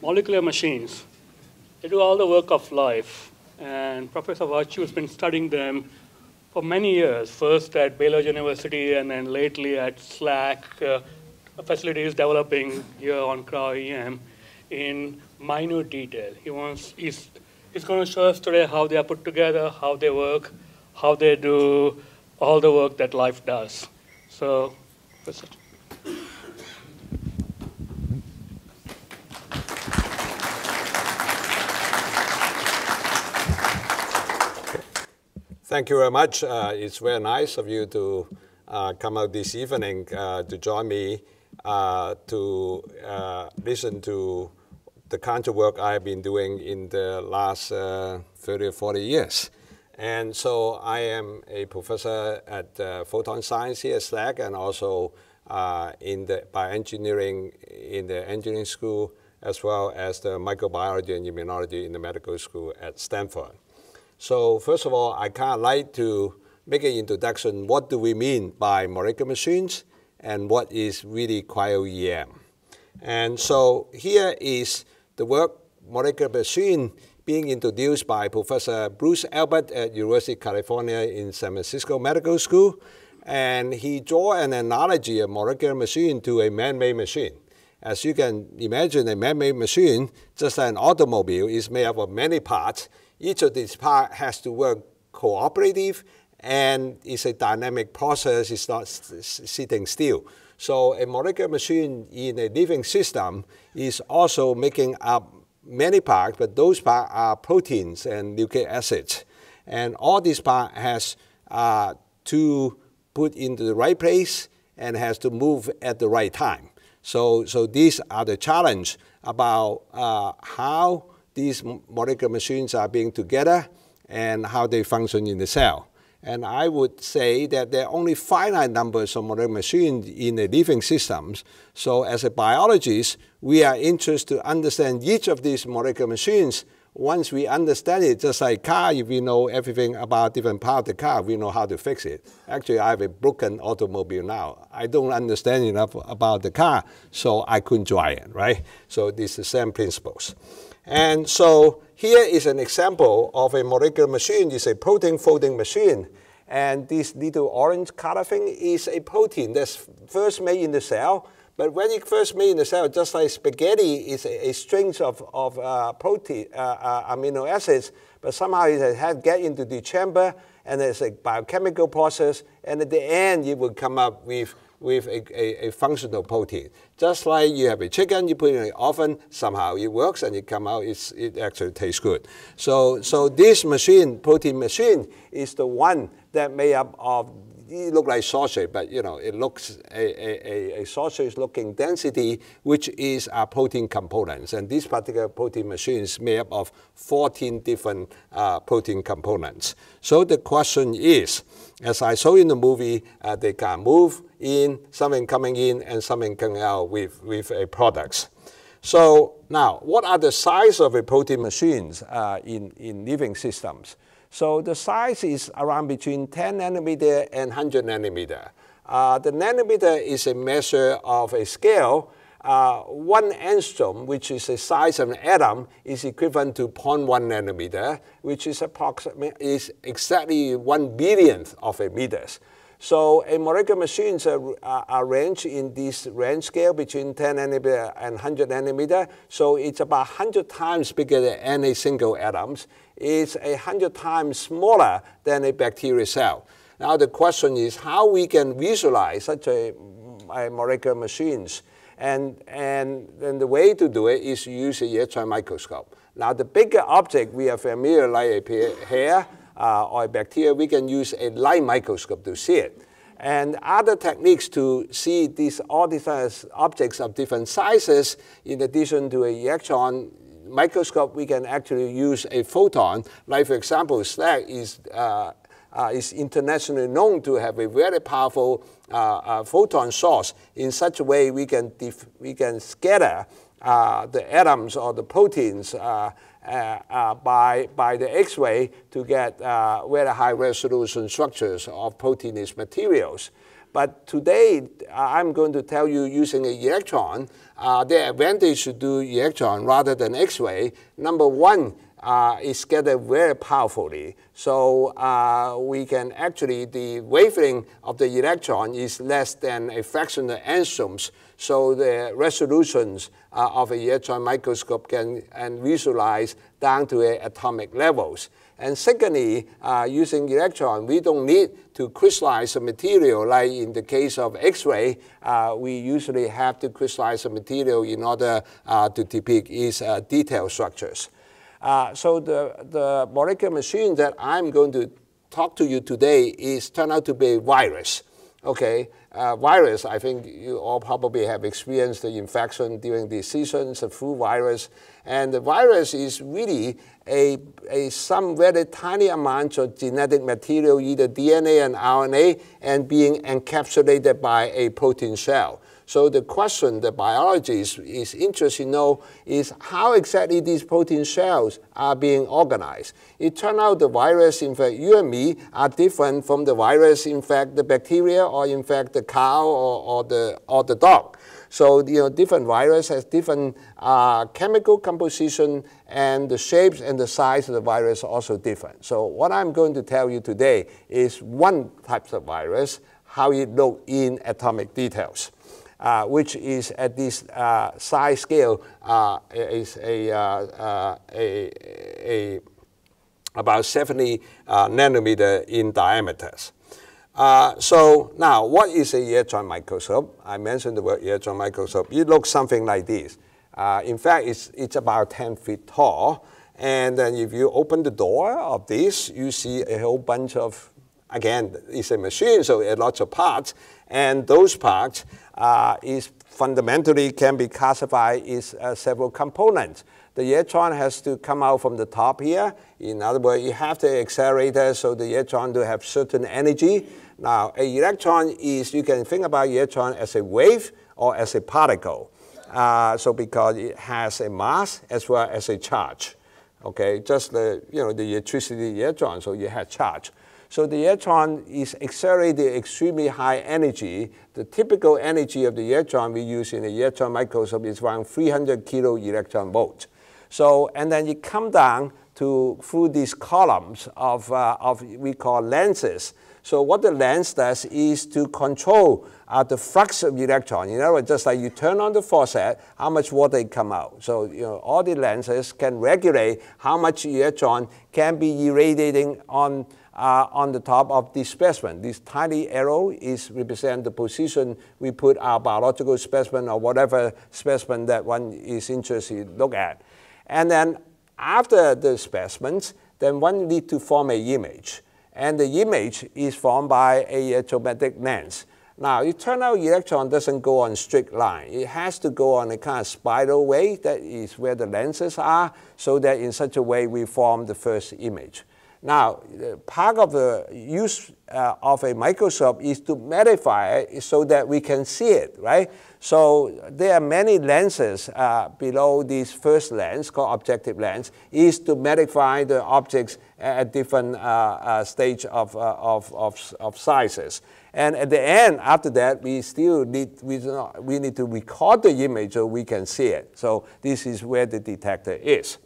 molecular machines. They do all the work of life. And Professor Wah Chiu has been studying them for many years, first at Baylor University and then lately at SLAC, uh, facilities developing here on cryo-EM in minute detail. He wants, he's, he's going to show us today how they are put together, how they work, how they do all the work that life does. So, Professor. Thank you very much. Uh, it's very nice of you to uh, come out this evening uh, to join me uh, to uh, listen to the kind of work I've been doing in the last uh, 30 or 40 years. And so I am a professor at photon science here at SLAC and also in the bioengineering in the engineering school as well as the microbiology and immunology in the medical school at Stanford. So first of all, I kind of like to make an introduction. What do we mean by molecular machines and what is really cryo-EM? And so here is the work molecular machine being introduced by Professor Bruce Albert at University of California in San Francisco Medical School. And he drew an analogy of molecular machine to a man-made machine. As you can imagine, a man-made machine, just like an automobile, is made up of many parts each of these parts has to work cooperative and it's a dynamic process, it's not sitting still. So a molecular machine in a living system is also making up many parts, but those parts are proteins and nucleic acids. And all these parts has uh, to put into the right place and has to move at the right time. So, so these are the challenge about uh, how these molecular machines are being together and how they function in the cell. And I would say that there are only finite numbers of molecular machines in the living systems. So as a biologist, we are interested to understand each of these molecular machines. Once we understand it, just like car, if we know everything about different part of the car, we know how to fix it. Actually, I have a broken automobile now. I don't understand enough about the car, so I couldn't drive it, right? So are the same principles. And so here is an example of a molecular machine. It's a protein folding machine. And this little orange color thing is a protein that's first made in the cell. But when it first made in the cell, just like spaghetti is a, a string of, of uh, protein, uh, uh, amino acids, but somehow it had get into the chamber, and there's a biochemical process, and at the end it will come up with with a, a, a, functional protein. Just like you have a chicken, you put it in the oven, somehow it works and it come out, it's, it actually tastes good. So, so this machine, protein machine, is the one that made up of it look like sausage, but you know, it looks a, a, a sausage looking density, which is our protein components. And this particular protein machine is made up of 14 different uh, protein components. So the question is, as I saw in the movie, uh, they can move in, something coming in, and something coming out with, with a products. So now, what are the size of a protein machines uh, in, in living systems? So the size is around between 10 nanometer and 100 nanometer. Uh, the nanometer is a measure of a scale. Uh, one angstrom, which is the size of an atom, is equivalent to 0.1 nanometer, which is approximately is exactly one billionth of a meters. So a molecular machines are, are, arranged in this range scale between 10 nanometer and 100 nanometer. So it's about 100 times bigger than any single atoms. It's 100 times smaller than a bacterial cell. Now the question is how we can visualize such a, a molecular machines. And, and, and the way to do it is use a electron microscope. Now the bigger object we are familiar like a hair, uh, or a bacteria, we can use a light microscope to see it. And other techniques to see these, all these objects of different sizes, in addition to a electron microscope, we can actually use a photon. Like, for example, SLAC is, uh, uh, is internationally known to have a very powerful uh, uh photon source. In such a way, we can, we can scatter uh, the atoms or the proteins by, by the X-ray to get very high resolution structures of proteinous materials. But today, I'm going to tell you using an electron, uh, the advantage to do electron rather than X-ray. Number one, uh, is scattered very powerfully. So uh, we can actually, the wavelength of the electron is less than a fraction of angstroms. So the resolutions uh, of an electron microscope can and visualize down to atomic levels. And secondly, uh, using electron, we don't need to crystallize the material like in the case of X-ray. Uh, we usually have to crystallize the material in order uh, to depict its uh, detailed structures. Uh, so the, the molecular machine that I'm going to talk to you today is turned out to be a virus. Okay, uh, virus, I think you all probably have experienced the infection during the seasons, the flu virus. And the virus is really a, a some very tiny amount of genetic material, either DNA and RNA, and being encapsulated by a protein shell. So the question the biologists is interested to know is how exactly these protein shells are being organized. It turned out the virus in fact, you and me are different from the virus in fact, the bacteria or in fact, the cow or, or, the, or the dog. So you know, different virus has different uh, chemical composition and the shapes and the size of the virus are also different. So what I'm going to tell you today is one type of virus, how it look in atomic details uh, which is at this uh, size scale uh, is a, uh, uh, a, a, about 70 uh, nanometer in diameters. so now, what is a electron microscope? I mentioned the word electron microscope. It looks something like this. in fact, it's, it's about 10 feet tall. And then if you open the door of this, you see a whole bunch of, again, it's a machine, so it lots of parts. And those parts is fundamentally can be classified as uh, several components. The electron has to come out from the top here. In other words, you have the accelerator so the electron to have certain energy. Now, an electron is, you can think about electron as a wave or as a particle. Uh, so because it has a mass as well as a charge. Okay, just the, you know, the electricity electron, so you have charge. So the electron is accelerated extremely high energy. The typical energy of the electron we use in the electron microscope is around 300 kilo electron volt. So, and then you come down to through these columns of, uh, of we call lenses. So what the lens does is to control uh, the flux of electron. In other words, just like you turn on the faucet, how much water come out. So you know, all the lenses can regulate how much electron can be irradiating on on the top of this specimen. This tiny arrow is represent the position we put our biological specimen or whatever specimen that one is interested look at. And then after the specimens, then one need to form an image. And the image is formed by a electromagnetic lens. Now, it turns out electron doesn't go on straight line. It has to go on a kind of spiral way. That is where the lenses are, so that in such a way we form the first image. Now, part of the use uh, of a microscope is to magnify it so that we can see it, right? So there are many lenses uh, below this first lens called objective lens is to magnify the objects at different uh, uh, stage of, uh, of, of, of, sizes. And at the end, after that, we still need, we, we need to record the image so we can see it. So this is where the detector is.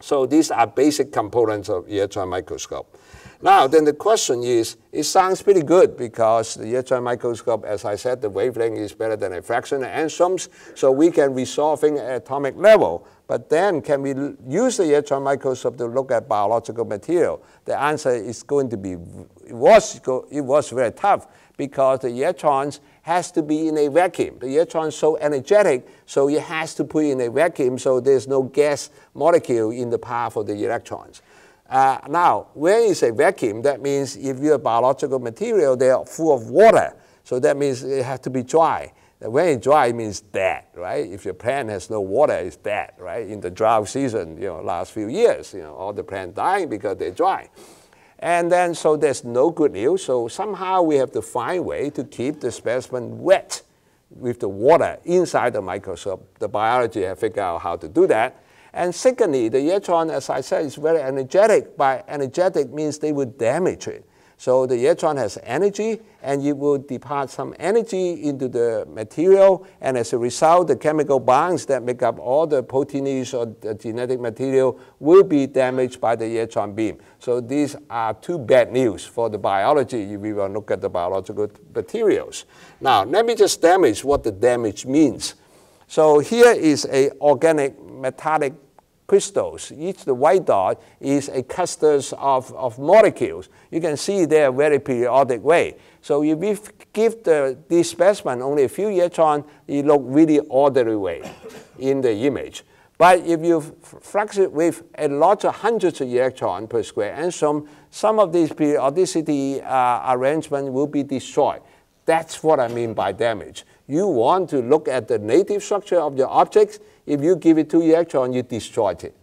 So these are basic components of electron microscope. Now, then the question is, it sounds pretty good because the electron microscope, as I said, the wavelength is better than a fraction of angstroms, so we can resolve things at atomic level. But then, can we use the electron microscope to look at biological material? The answer is going to be, it was, it was very tough because the electrons has to be in a vacuum. The electron is so energetic, so it has to put in a vacuum so there's no gas molecule in the path of the electrons. Uh, now, when it's a vacuum, that means if you're biological material, they are full of water. So that means it has to be dry. When it's dry, it means dead, right? If your plant has no water, it's dead, right? In the drought season, you know, last few years, you know, all the plants dying because they're dry. And then, so there's no good news. So somehow we have to find a way to keep the specimen wet with the water inside the microscope. The biology have figured out how to do that. And secondly, the electron, as I said, is very energetic. By energetic means they would damage it. So the electron has energy, and it will depart some energy into the material, and as a result, the chemical bonds that make up all the proteins or the genetic material will be damaged by the electron beam. So these are two bad news for the biology if we will look at the biological materials. Now, let me just damage what the damage means. So here is a organic metallic crystals. Each the white dot is a clusters of, of molecules. You can see they're very periodic way. So if we give the, this specimen only a few electrons, it look really orderly way in the image. But if you flux it with a lot of hundreds of electrons per square angstrom, some of these periodicity uh, arrangement will be destroyed. That's what I mean by damage. You want to look at the native structure of your objects. If you give it two electrons, you destroy it,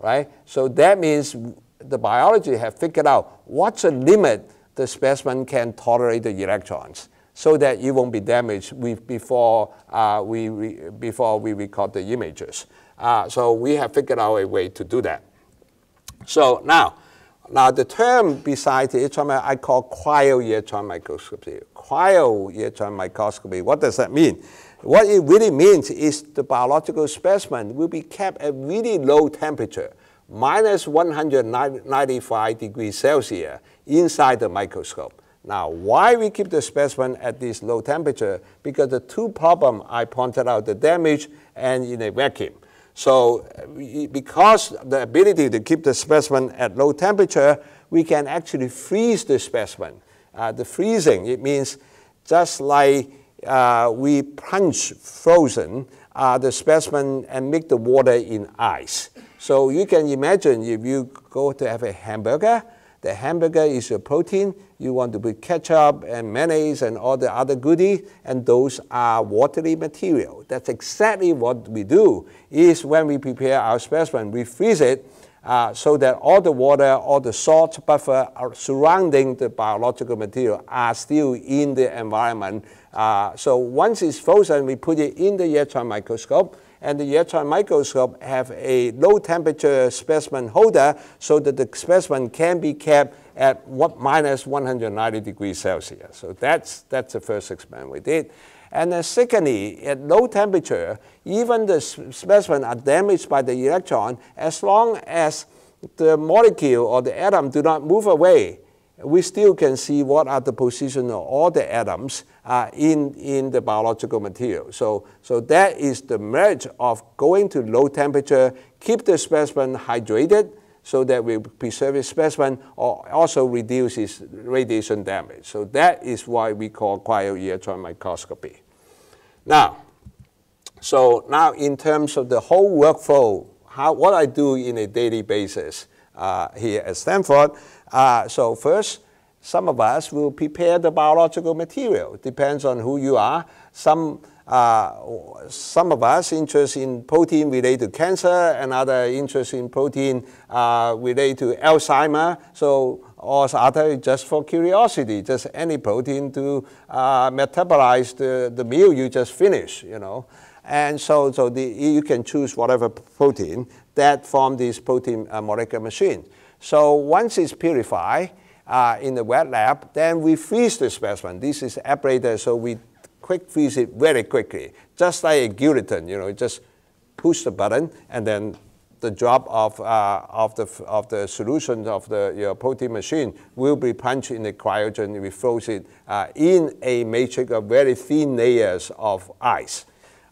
right? So that means the biology have figured out what's the limit the specimen can tolerate the electrons so that it won't be damaged before, uh, we, we, before we record the images. Uh, so we have figured out a way to do that. So now, now the term besides the electron I call cryo-electron microscopy. Cryo-electron microscopy, what does that mean? What it really means is the biological specimen will be kept at really low temperature, minus 195 degrees Celsius inside the microscope. Now, why we keep the specimen at this low temperature? Because the two problem I pointed out, the damage and in a vacuum. So because the ability to keep the specimen at low temperature, we can actually freeze the specimen. Uh, the freezing, it means just like uh, we punch frozen uh, the specimen and make the water in ice. So you can imagine if you go to have a hamburger, the hamburger is a protein. You want to put ketchup and mayonnaise and all the other goodies, and those are watery material. That's exactly what we do. Is when we prepare our specimen, we freeze it uh, so that all the water, all the salt buffer surrounding the biological material are still in the environment. Uh, so once it's frozen, we put it in the electron microscope and the electron microscope have a low temperature specimen holder so that the specimen can be kept at what, minus 190 degrees Celsius. So that's, that's the first experiment we did. And then secondly, at low temperature, even the specimen are damaged by the electron as long as the molecule or the atom do not move away we still can see what are the position of all the atoms uh, in, in the biological material. So, so that is the merit of going to low temperature, keep the specimen hydrated so that we preserve the specimen or also reduce its radiation damage. So that is why we call cryo-electron microscopy. Now, so now in terms of the whole workflow, how, what I do in a daily basis uh, here at Stanford, uh, so first, some of us will prepare the biological material. Depends on who you are. Some uh, some of us interested in protein related to cancer, and other interested in protein uh, related to Alzheimer. So or other just for curiosity, just any protein to uh, metabolize the, the meal you just finished, you know. And so, so the, you can choose whatever protein that form this protein uh, molecular machine. So once it's purified uh, in the wet lab, then we freeze the specimen. This is aerator, so we quick freeze it very quickly, just like a guillotine. You know, just push the button, and then the drop of, uh, of, the, of the solution of the your protein machine will be punched in the cryogen. We froze it uh, in a matrix of very thin layers of ice.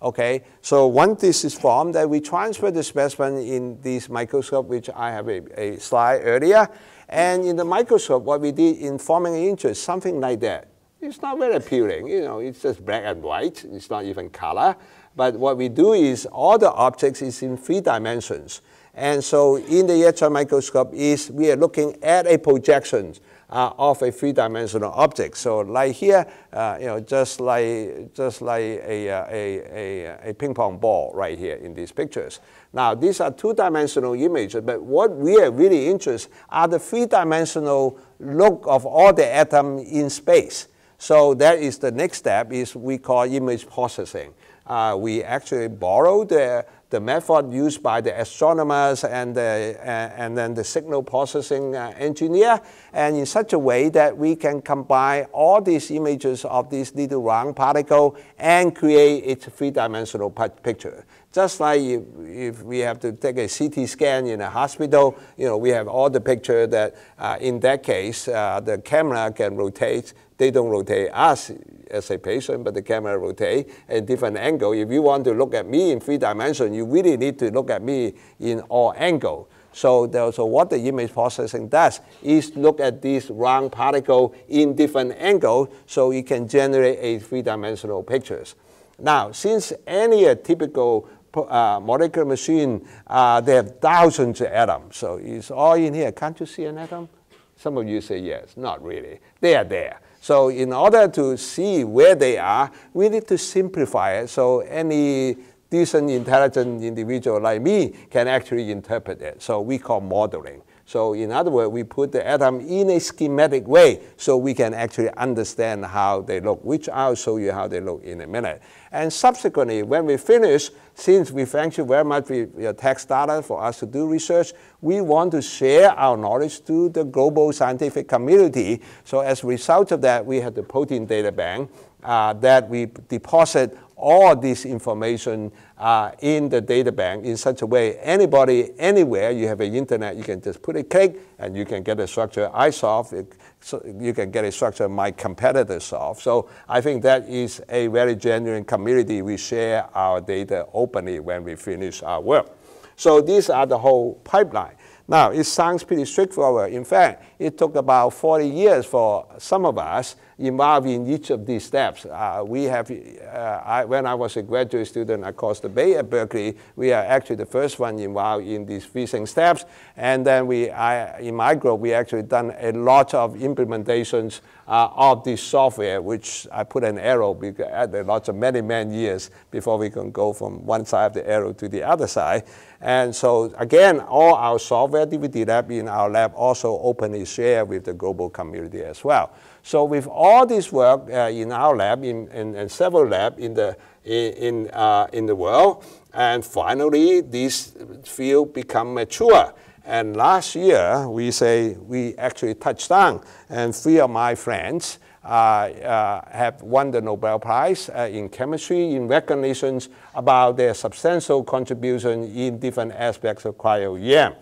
Okay, so once this is formed, then we transfer the specimen in this microscope, which I have a, a slide earlier. And in the microscope, what we did in forming an interest, something like that. It's not very appealing, you know, it's just black and white. It's not even color. But what we do is all the objects is in three dimensions. And so in the electron microscope is we are looking at a projection uh, of a three-dimensional object. So like here, uh, you know, just like just like a, uh, a, a, a ping pong ball right here in these pictures. Now these are two-dimensional images, but what we are really interested are the three-dimensional look of all the atom in space. So that is the next step is we call image processing. Uh, we actually borrow the, the the method used by the astronomers and, the, uh, and then the signal processing uh, engineer, and in such a way that we can combine all these images of this little round particle and create its three-dimensional picture. Just like if, if, we have to take a CT scan in a hospital, you know, we have all the picture that uh, in that case, uh, the camera can rotate. They don't rotate us as a patient, but the camera rotate a different angle. If you want to look at me in three dimension, you really need to look at me in all angle. So, so what the image processing does is look at this round particle in different angles so it can generate a three-dimensional pictures. Now, since any typical uh, molecular machine, uh, they have thousands of atoms. So it's all in here. Can't you see an atom? Some of you say yes. Not really. They are there. So in order to see where they are, we need to simplify it so any decent, intelligent individual like me can actually interpret it. So we call modeling. So in other words, we put the atom in a schematic way so we can actually understand how they look, which I'll show you how they look in a minute. And subsequently, when we finish, since we thank you very much for your tax data for us to do research, we want to share our knowledge to the global scientific community. So as a result of that, we have the protein data bank uh, that we deposit all this information uh, in the data bank in such a way anybody, anywhere, you have an internet, you can just put a click and you can get a structure I solve, so you can get a structure my competitor solve. So I think that is a very genuine community. We share our data openly when we finish our work. So these are the whole pipeline. Now, it sounds pretty straightforward. In fact, it took about 40 years for some of us involved in each of these steps. Uh, we have, uh, I, when I was a graduate student across the Bay at Berkeley, we are actually the first one involved in these phasing steps. And then we, I, in my group, we actually done a lot of implementations uh, of this software, which I put an arrow because there lots of many, many years before we can go from one side of the arrow to the other side. And so again, all our software DVD lab in our lab also openly share with the global community as well. So with all this work uh, in our lab, in, in, in, several labs in the, in, uh, in the world, and finally this field become mature. And last year, we say we actually touched down, and three of my friends uh, uh, have won the Nobel Prize uh, in chemistry in recognitions about their substantial contribution in different aspects of cryo-EM.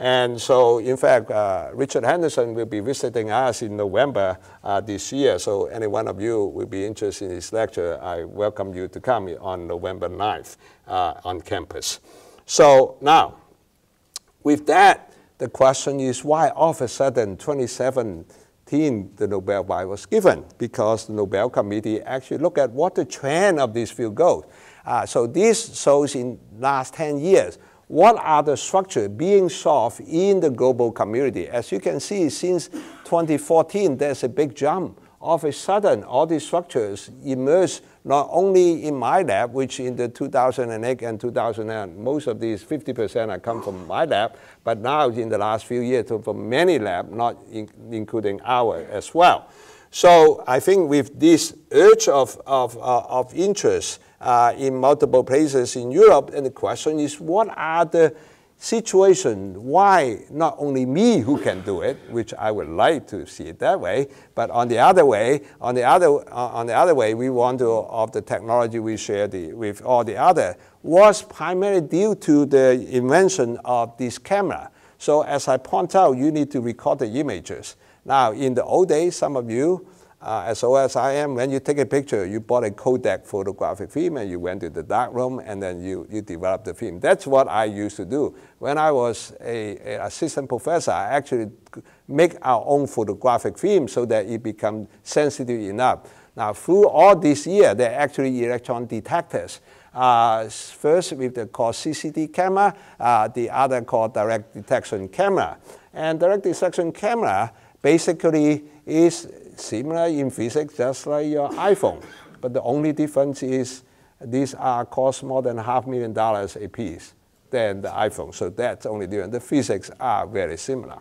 And so, in fact, uh, Richard Henderson will be visiting us in November uh, this year. So, any one of you will be interested in his lecture, I welcome you to come on November 9th uh, on campus. So, now, with that, the question is why all of a sudden 2017 the Nobel Prize was given? Because the Nobel Committee actually looked at what the trend of this field goes. Uh, so this shows in last 10 years what are the structures being solved in the global community. As you can see, since 2014, there's a big jump. Of a sudden, all these structures emerge not only in my lab, which in the 2008 and 2009, most of these 50% are come from my lab, but now in the last few years from many labs, not in, including our as well. So I think with this urge of, of, uh, of interest, uh, in multiple places in Europe. And the question is, what are the situations? Why not only me who can do it, which I would like to see it that way, but on the other way, on the other, uh, on the other way, we want to of the technology we share the, with all the other was primarily due to the invention of this camera. So as I point out, you need to record the images. Now, in the old days, some of you uh, as I am, when you take a picture, you bought a Kodak photographic film and you went to the dark room and then you, you developed the film. That's what I used to do. When I was a, a assistant professor, I actually make our own photographic film so that it becomes sensitive enough. Now, through all this year, there are actually electron detectors. Uh, first with the called CCD camera, uh, the other called direct detection camera. And direct detection camera basically is similar in physics, just like your iPhone. But the only difference is these are cost more than half million dollars a piece than the iPhone. So that's only different. The physics are very similar.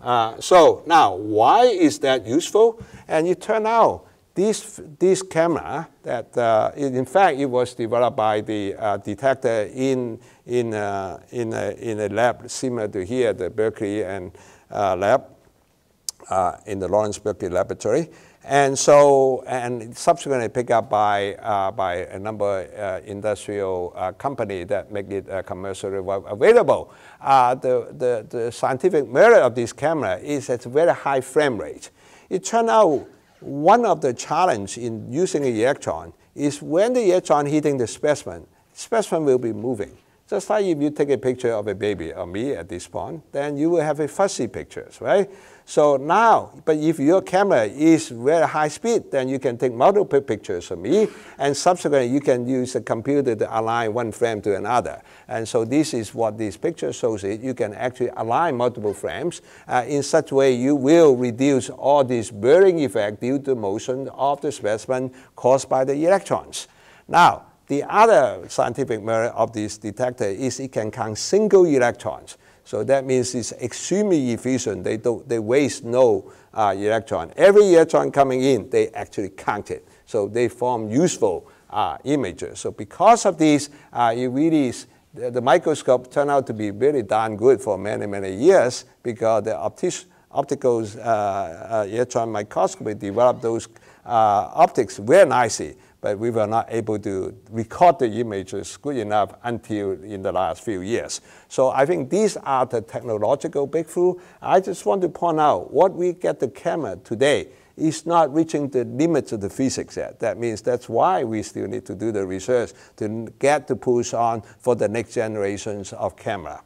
Uh, so now, why is that useful? And it turned out this, this camera that uh, in fact it was developed by the uh, detector in, in, uh, in, a, in a lab similar to here, the Berkeley and uh, lab uh, in the Lawrence Berkeley laboratory. And so, and subsequently picked up by, uh, by a number uh, industrial uh, company that make it uh, commercially available. Uh, the, the, the scientific merit of this camera is it's a very high frame rate. It turned out one of the challenge in using an electron is when the electron hitting the specimen, specimen will be moving. Just like if you take a picture of a baby or me at this point, then you will have a fuzzy pictures, right? So now, but if your camera is very high speed, then you can take multiple pictures of me, and subsequently you can use a computer to align one frame to another. And so this is what this picture shows it. You can actually align multiple frames. Uh, in such way, you will reduce all this blurring effect due to motion of the specimen caused by the electrons. Now, the other scientific merit of this detector is it can count single electrons. So that means it's extremely efficient. They, don't, they waste no uh, electron. Every electron coming in, they actually count it. So they form useful uh, images. So because of this, uh, it really is, the, the, microscope turned out to be really darn good for many, many years because the optic, optical uh, uh, electron microscopy developed those uh, optics very nicely but we were not able to record the images good enough until in the last few years. So I think these are the technological breakthrough. I just want to point out what we get the camera today is not reaching the limits of the physics yet. That means that's why we still need to do the research to get the push on for the next generations of camera.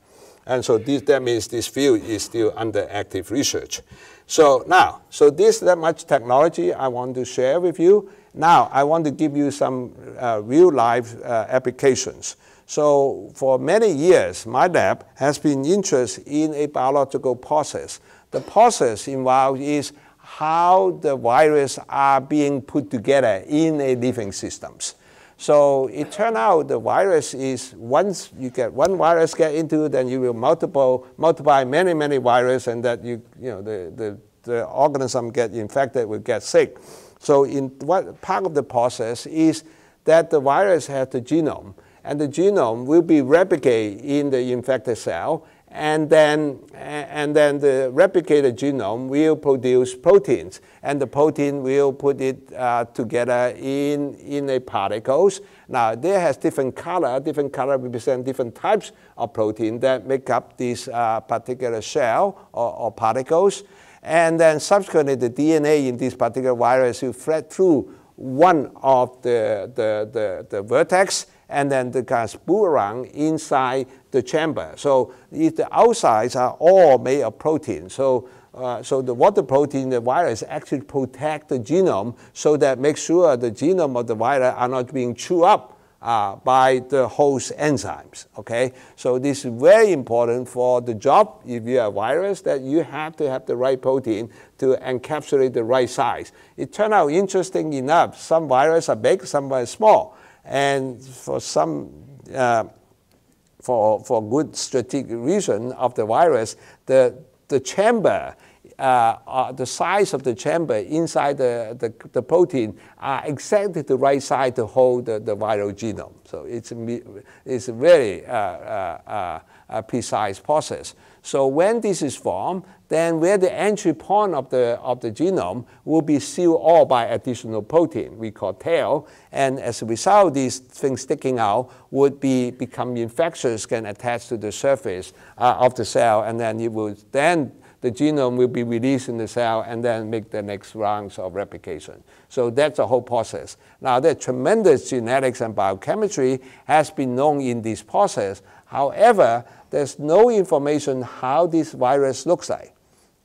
And so this, that means this field is still under active research. So now, so this that much technology I want to share with you. Now, I want to give you some uh, real life uh, applications. So for many years, my lab has been interested in a biological process. The process involved is how the virus are being put together in a living systems. So it turned out the virus is once you get one virus get into, then you will multiple, multiply many, many viruses and that you, you know, the, the, the organism get infected will get sick. So in what part of the process is that the virus has the genome, and the genome will be replicated in the infected cell, and then, and then the replicated genome will produce proteins, and the protein will put it uh, together in, in a particles. Now, there has different color, different color represent different types of protein that make up this uh, particular shell or, or particles. And then subsequently, the DNA in this particular virus will thread through one of the, the, the, the vertex and then the of spool around inside the chamber. So if the outsides are all made of protein. So, uh, so the water protein, the virus actually protect the genome so that make sure the genome of the virus are not being chewed up uh, by the host enzymes. Okay, so this is very important for the job. If you have a virus, that you have to have the right protein to encapsulate the right size. It turned out interesting enough. Some viruses are big, some are small, and for some. Uh, for, for good strategic reason of the virus, the, the chamber uh, uh, the size of the chamber inside the, the, the, protein are exactly the right size to hold the, the viral genome. So it's, it's a very uh, uh, precise process. So when this is formed, then where the entry point of the, of the genome will be sealed all by additional protein we call tail. And as a result, these things sticking out would be, become infectious, can attach to the surface uh, of the cell, and then it will then the genome will be released in the cell and then make the next rounds of replication. So that's the whole process. Now, the tremendous genetics and biochemistry has been known in this process. However, there's no information how this virus looks like.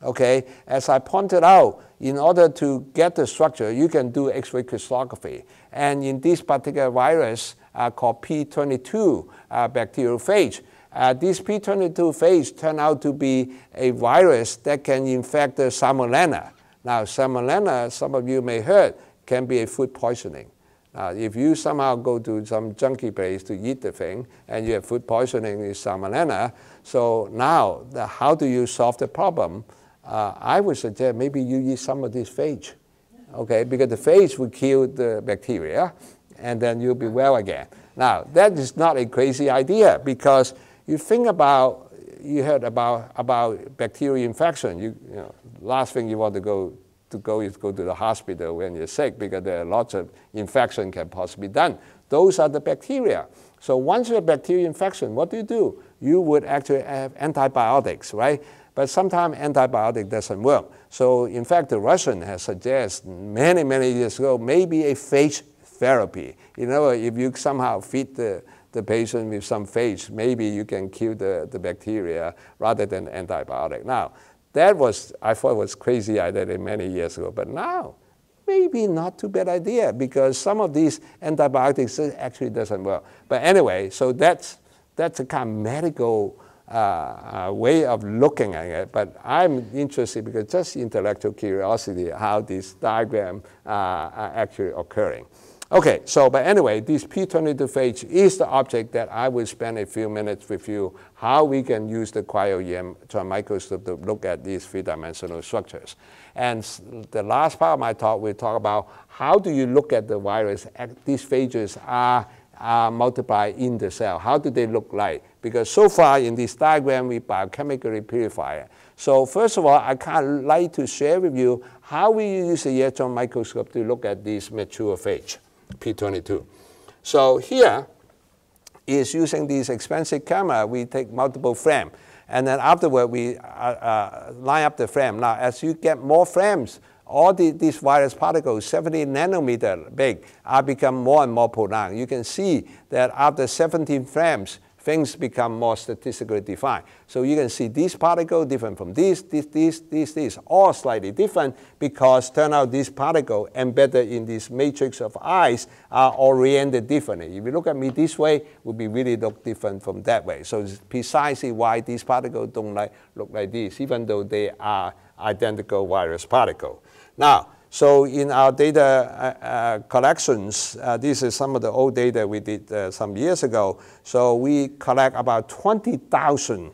Okay, as I pointed out, in order to get the structure, you can do X-ray crystallography. And in this particular virus uh, called P22 uh, bacteriophage, uh, this P22 phage turned out to be a virus that can infect the salmonella. Now, salmonella, some of you may heard, can be a food poisoning. Now, if you somehow go to some junky place to eat the thing and you have food poisoning with salmonella, so now the, how do you solve the problem? Uh, I would suggest maybe you eat some of this phage okay, because the phage will kill the bacteria, and then you'll be well again. Now, that is not a crazy idea because you think about, you heard about, about bacterial infection. You, you know, last thing you want to go to go is go to the hospital when you're sick because there are lots of infection can possibly be done. Those are the bacteria. So once you have bacterial infection, what do you do? You would actually have antibiotics, right? But sometimes antibiotic doesn't work. So in fact, the Russian has suggested many, many years ago, maybe a phage therapy. You know, if you somehow feed the, the patient with some phage, maybe you can kill the, the bacteria rather than antibiotic. Now, that was, I thought was crazy idea many years ago, but now, maybe not too bad idea because some of these antibiotics actually doesn't work. But anyway, so that's, that's a kind of medical uh, uh, way of looking at it. But I'm interested because just intellectual curiosity how this diagram uh, are actually occurring. Okay, so but anyway, this P22 phage is the object that I will spend a few minutes with you, how we can use the cryo-EM microscope to look at these three-dimensional structures. And the last part of my talk, we'll talk about how do you look at the virus, these phages are, are multiplied in the cell. How do they look like? Because so far in this diagram, we biochemically purify it. So first of all, I kind of like to share with you how we use the electron microscope to look at these mature phage. P22. So here is using this expensive camera, we take multiple frame. And then afterward, we uh, uh, line up the frame. Now, as you get more frames, all the, these virus particles, 70 nanometer big, are become more and more pronounced. You can see that after 17 frames, things become more statistically defined. So you can see this particle different from this, this, this, this, this, all slightly different because turn out this particle embedded in this matrix of ice are oriented differently. If you look at me this way, would be really look different from that way. So it's precisely why these particles don't like, look like this, even though they are identical virus particle. Now, so in our data uh, uh, collections, uh, this is some of the old data we did uh, some years ago. So we collect about 20,000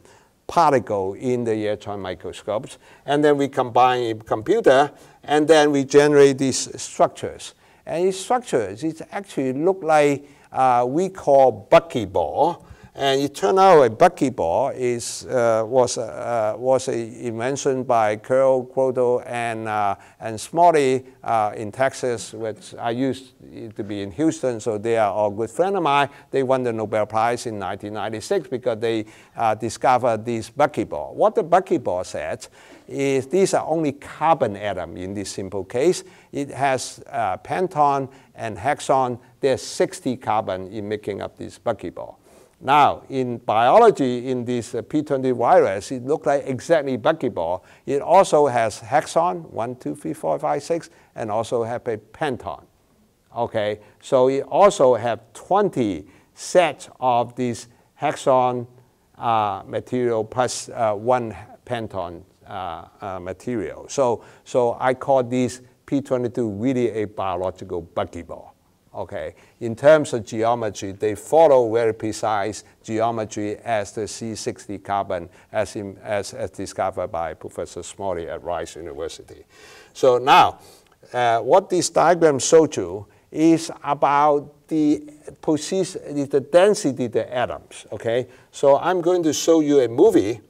particles in the electron microscopes, and then we combine a computer, and then we generate these structures. And these structures, it actually look like uh, we call buckyball. And it turned out a buckyball is, uh, was, uh, was a invention by Curl Kroto and, uh, and Smalley uh, in Texas, which I used to be in Houston, so they are all good friends of mine. They won the Nobel Prize in 1996 because they uh, discovered this buckyball. What the buckyball says is these are only carbon atom in this simple case. It has uh, penton and hexon. There's 60 carbon in making up this buckyball. Now, in biology, in this uh, P20 virus, it looks like exactly buckyball. It also has hexon, 1, 2, 3, 4, 5, 6, and also have a penton. Okay, so it also have 20 sets of this hexon uh, material plus uh, one penton uh, uh, material. So, so I call this P22 really a biological buckyball okay? In terms of geometry, they follow very precise geometry as the C60 carbon as, in, as, as discovered by Professor Smalley at Rice University. So now, uh, what this diagram shows you is about the position, the density of the atoms, okay? So I'm going to show you a movie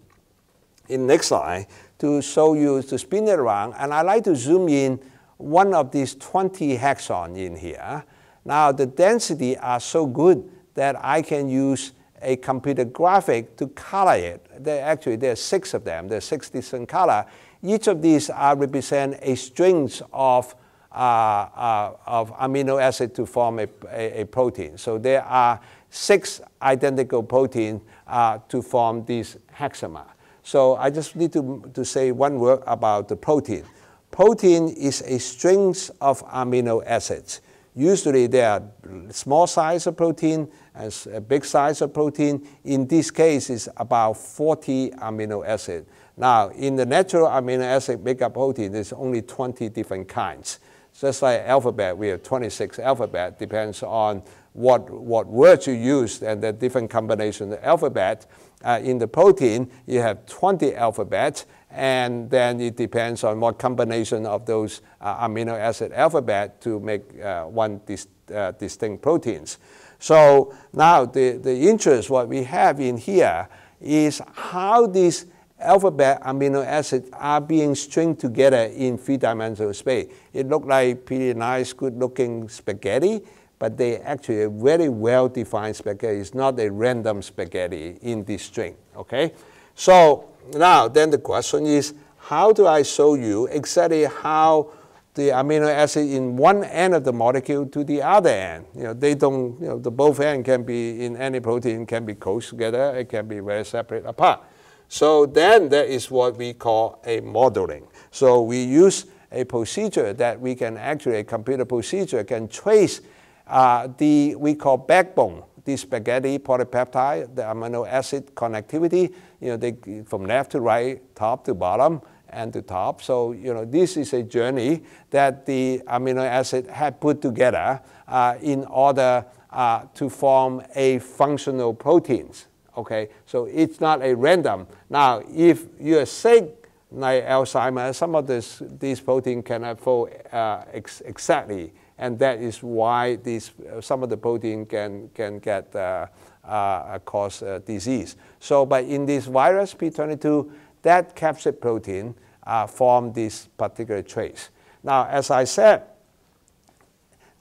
in next slide to show you, to spin it around, and I like to zoom in one of these 20 hexons in here. Now the density are so good that I can use a computer graphic to color it. There, actually, there are six of them. There are six different color. Each of these uh, represent a strings of, uh, uh, of amino acid to form a, a, a, protein. So there are six identical proteins uh, to form this hexamer. So I just need to, to say one word about the protein. Protein is a strings of amino acids. Usually there are small size of protein and a big size of protein. In this case, it's about 40 amino acid. Now, in the natural amino acid makeup protein, there's only 20 different kinds. Just like alphabet, we have 26 alphabet, depends on what, what words you use and the different combination of alphabet. Uh, in the protein, you have 20 alphabets, and then it depends on what combination of those uh, amino acid alphabet to make uh, one dis uh, distinct proteins. So now the, the interest what we have in here is how these alphabet amino acids are being stringed together in three-dimensional space. It looks like pretty nice, good-looking spaghetti, but they actually a very well-defined spaghetti. It's not a random spaghetti in this string, okay? So now then the question is, how do I show you exactly how the amino acid in one end of the molecule to the other end. You know, they don't, you know, the both end can be in any protein can be close together, it can be very separate apart. So then that is what we call a modeling. So we use a procedure that we can actually, a computer procedure can trace uh, the, we call backbone, the spaghetti polypeptide, the amino acid connectivity, you know, they, from left to right, top to bottom, and to top. So, you know, this is a journey that the amino acid had put together uh, in order uh, to form a functional proteins. Okay, so it's not a random. Now, if you're sick, like Alzheimer's, some of this, these proteins cannot fold uh, ex exactly and that is why these, uh, some of the protein can, can get uh, uh, cause uh, disease. So, but in this virus P22, that capsid protein uh, form this particular trace. Now, as I said,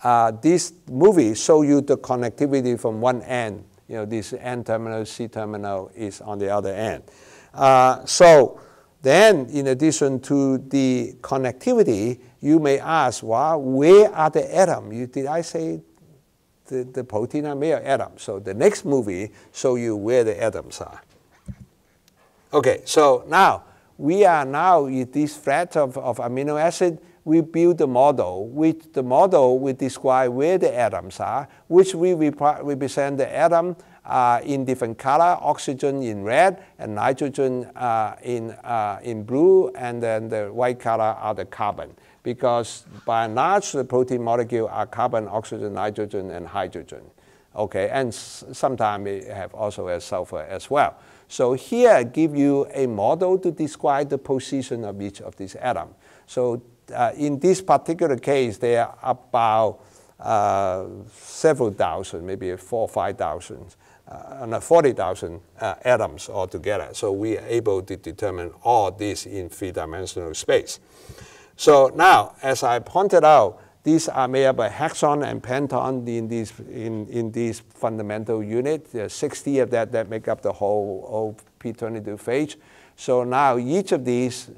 uh, this movie show you the connectivity from one end. You know, this N terminal, C terminal is on the other end. so then, in addition to the connectivity, you may ask, well, where are the atoms? Did I say the, the protein are made of atoms? So the next movie show you where the atoms are. Okay, so now we are now in this flat of, of amino acid. We build a model. With the model, we describe where the atoms are, which we represent the atom uh, in different color, oxygen in red and nitrogen uh, in, uh, in blue, and then the white color are the carbon. Because by and large, the protein molecule are carbon, oxygen, nitrogen, and hydrogen. Okay, and sometimes it have also a sulfur as well. So here I give you a model to describe the position of each of these atoms. So uh, in this particular case, there are about uh, several thousand, maybe four or five thousand uh, 40,000 uh, atoms altogether. So we are able to determine all this in three-dimensional space. So now, as I pointed out, these are made up of hexagon and penton in these, in, in these fundamental units. There are 60 of that that make up the whole, whole P22 phage. So now each of these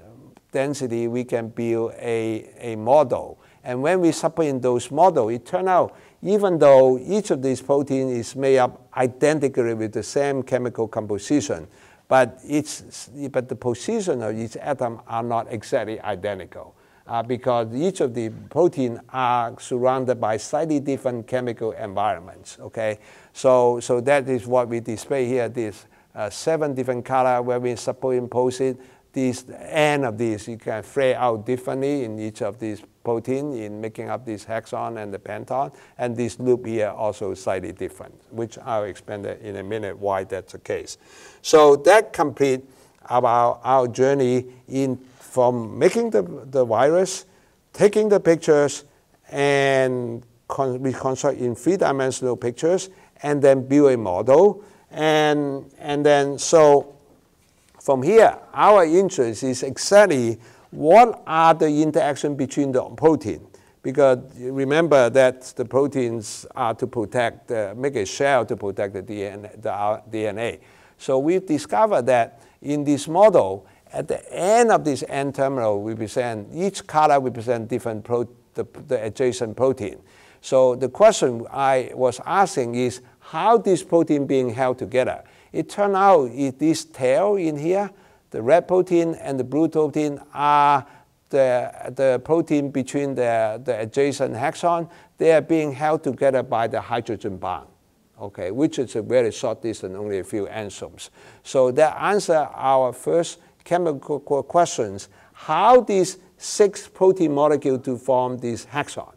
density, we can build a, a model. And when we supplement those models, it turns out even though each of these proteins is made up identically with the same chemical composition, but, it's, but the position of each atom are not exactly identical. Uh, because each of the proteins are surrounded by slightly different chemical environments. Okay, so so that is what we display here. These uh, seven different color where we superimpose it. These end of these you can flare out differently in each of these protein in making up this hexon and the penton, and this loop here also slightly different, which I'll explain in a minute why that's the case. So that complete our, our journey in from making the, the virus, taking the pictures, and reconstruct in three-dimensional pictures, and then build a model. And, and then so from here, our interest is exactly what are the interaction between the protein? Because remember that the proteins are to protect, uh, make a shell to protect the DNA, the DNA. So we've discovered that in this model, at the end of this N terminal, we present each color represent different pro, the, the adjacent protein. So the question I was asking is how this protein being held together? It turned out this tail in here the red protein and the blue protein are the, the protein between the, the adjacent hexon. They are being held together by the hydrogen bond, okay, which is a very short distance, only a few angstroms. So that answer our first chemical questions, how these six protein molecules to form this hexagon.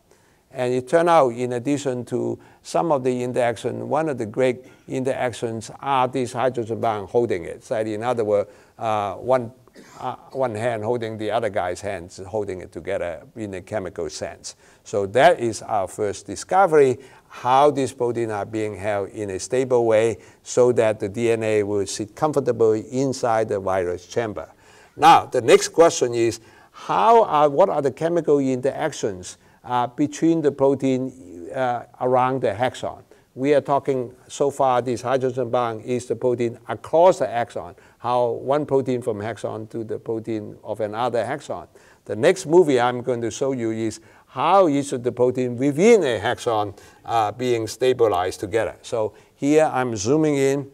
And it turned out, in addition to some of the interaction, one of the great interactions are these hydrogen bond holding it. So in other words, uh, one, uh, one hand holding the other guy's hands, holding it together in a chemical sense. So that is our first discovery, how these proteins are being held in a stable way so that the DNA will sit comfortably inside the virus chamber. Now, the next question is, how are, what are the chemical interactions uh, between the protein uh, around the hexon? We are talking so far, this hydrogen bond is the protein across the hexon, how one protein from hexon to the protein of another hexon. The next movie I'm going to show you is how of the protein within a hexon uh, being stabilized together. So here I'm zooming in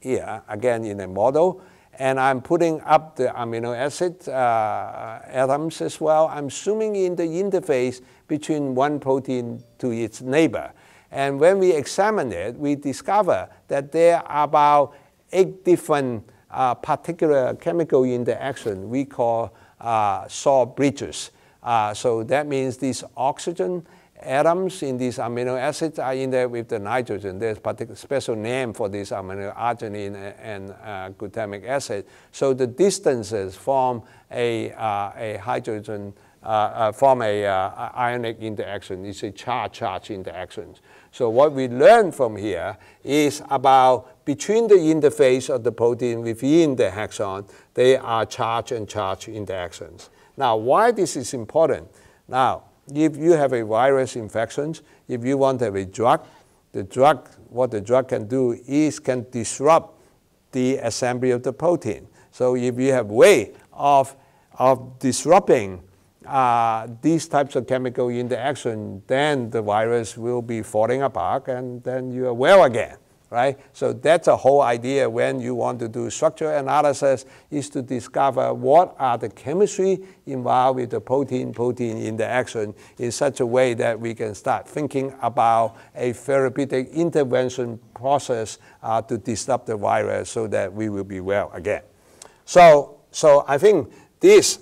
here, again in a model, and I'm putting up the amino acid uh, atoms as well. I'm zooming in the interface between one protein to its neighbor. And when we examine it, we discover that there are about eight different uh, particular chemical interaction we call uh, salt bridges. Uh, so that means these oxygen atoms in these amino acids are in there with the nitrogen. There's a special name for this amino arginine and uh, glutamic acid. So the distances form a, uh, a hydrogen, uh, uh form a uh, ionic interaction. It's a charge-charge interaction. So what we learn from here is about between the interface of the protein within the hexon, they are charge and charge interactions. Now, why this is important? Now, if you have a virus infection, if you want to have a drug, the drug, what the drug can do is can disrupt the assembly of the protein. So if you have way of, of disrupting uh, these types of chemical interaction, then the virus will be falling apart and then you are well again right? So that's a whole idea when you want to do structural analysis is to discover what are the chemistry involved with the protein-protein interaction in such a way that we can start thinking about a therapeutic intervention process uh, to disrupt the virus so that we will be well again. So, so I think this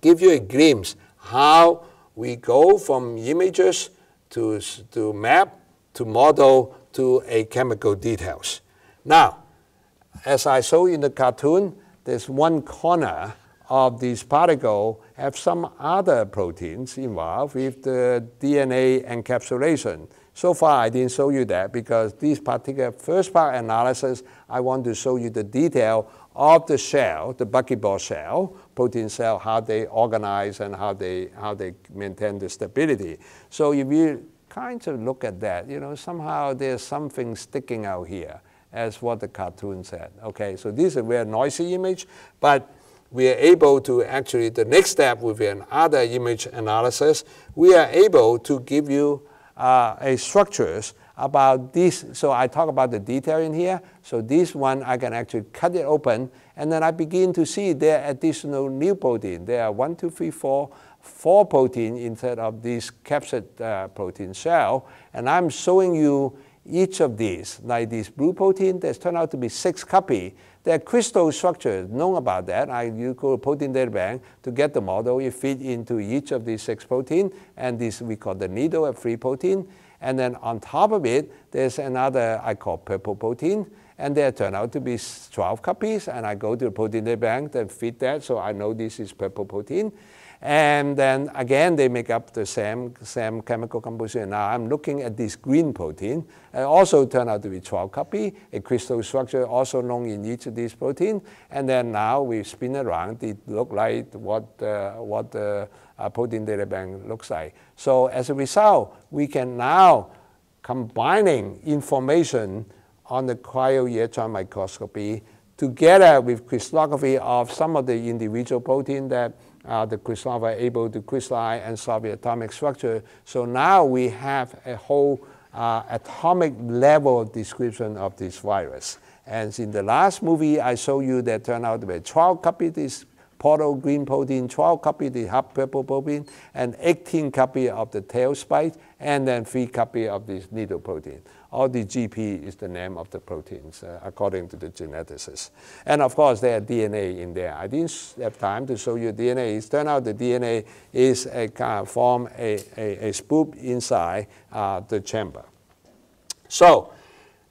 gives you a glimpse how we go from images to, to map to model to a chemical details. Now, as I saw in the cartoon, there's one corner of this particle have some other proteins involved with the DNA encapsulation. So far, I didn't show you that because this particular first part analysis, I want to show you the detail of the shell, the buckyball shell, protein cell, how they organize and how they, how they maintain the stability. So if you kind of look at that. You know, somehow there's something sticking out here, as what the cartoon said. Okay, so this is a very noisy image, but we are able to actually, the next step with another image analysis, we are able to give you uh, a structures about this. So I talk about the detail in here. So this one, I can actually cut it open, and then I begin to see there are additional new protein. There are one, two, three, four, four protein instead of this capsid uh, protein shell. And I'm showing you each of these, like this blue protein, there's turned out to be six copy. They're crystal structures, known about that. I you go to protein data bank to get the model, you feed into each of these six protein, and this we call the needle of free protein. And then on top of it, there's another I call purple protein, and there turn out to be 12 copies, and I go to the protein data bank and feed that, so I know this is purple protein. And then again, they make up the same, same chemical composition. Now I'm looking at this green protein. It also turned out to be 12 copy, a crystal structure also known in each of these proteins. And then now we spin around, it look like what, uh, what the uh, protein data bank looks like. So as a result, we can now combining information on the cryo-electron microscopy together with crystallography of some of the individual protein that uh, the crystal able to crystallize and solve the atomic structure. So now we have a whole uh, atomic level description of this virus. And in the last movie, I showed you that turned out to be 12 copy this portal green protein, 12 copy the hub purple protein, and 18 copy of the tail spike, and then 3 copy of this needle protein. Or the GP is the name of the proteins uh, according to the geneticists. And of course, there are DNA in there. I didn't have time to show you DNA. It turned out the DNA is a kind of form a, a, a spoop inside uh, the chamber. So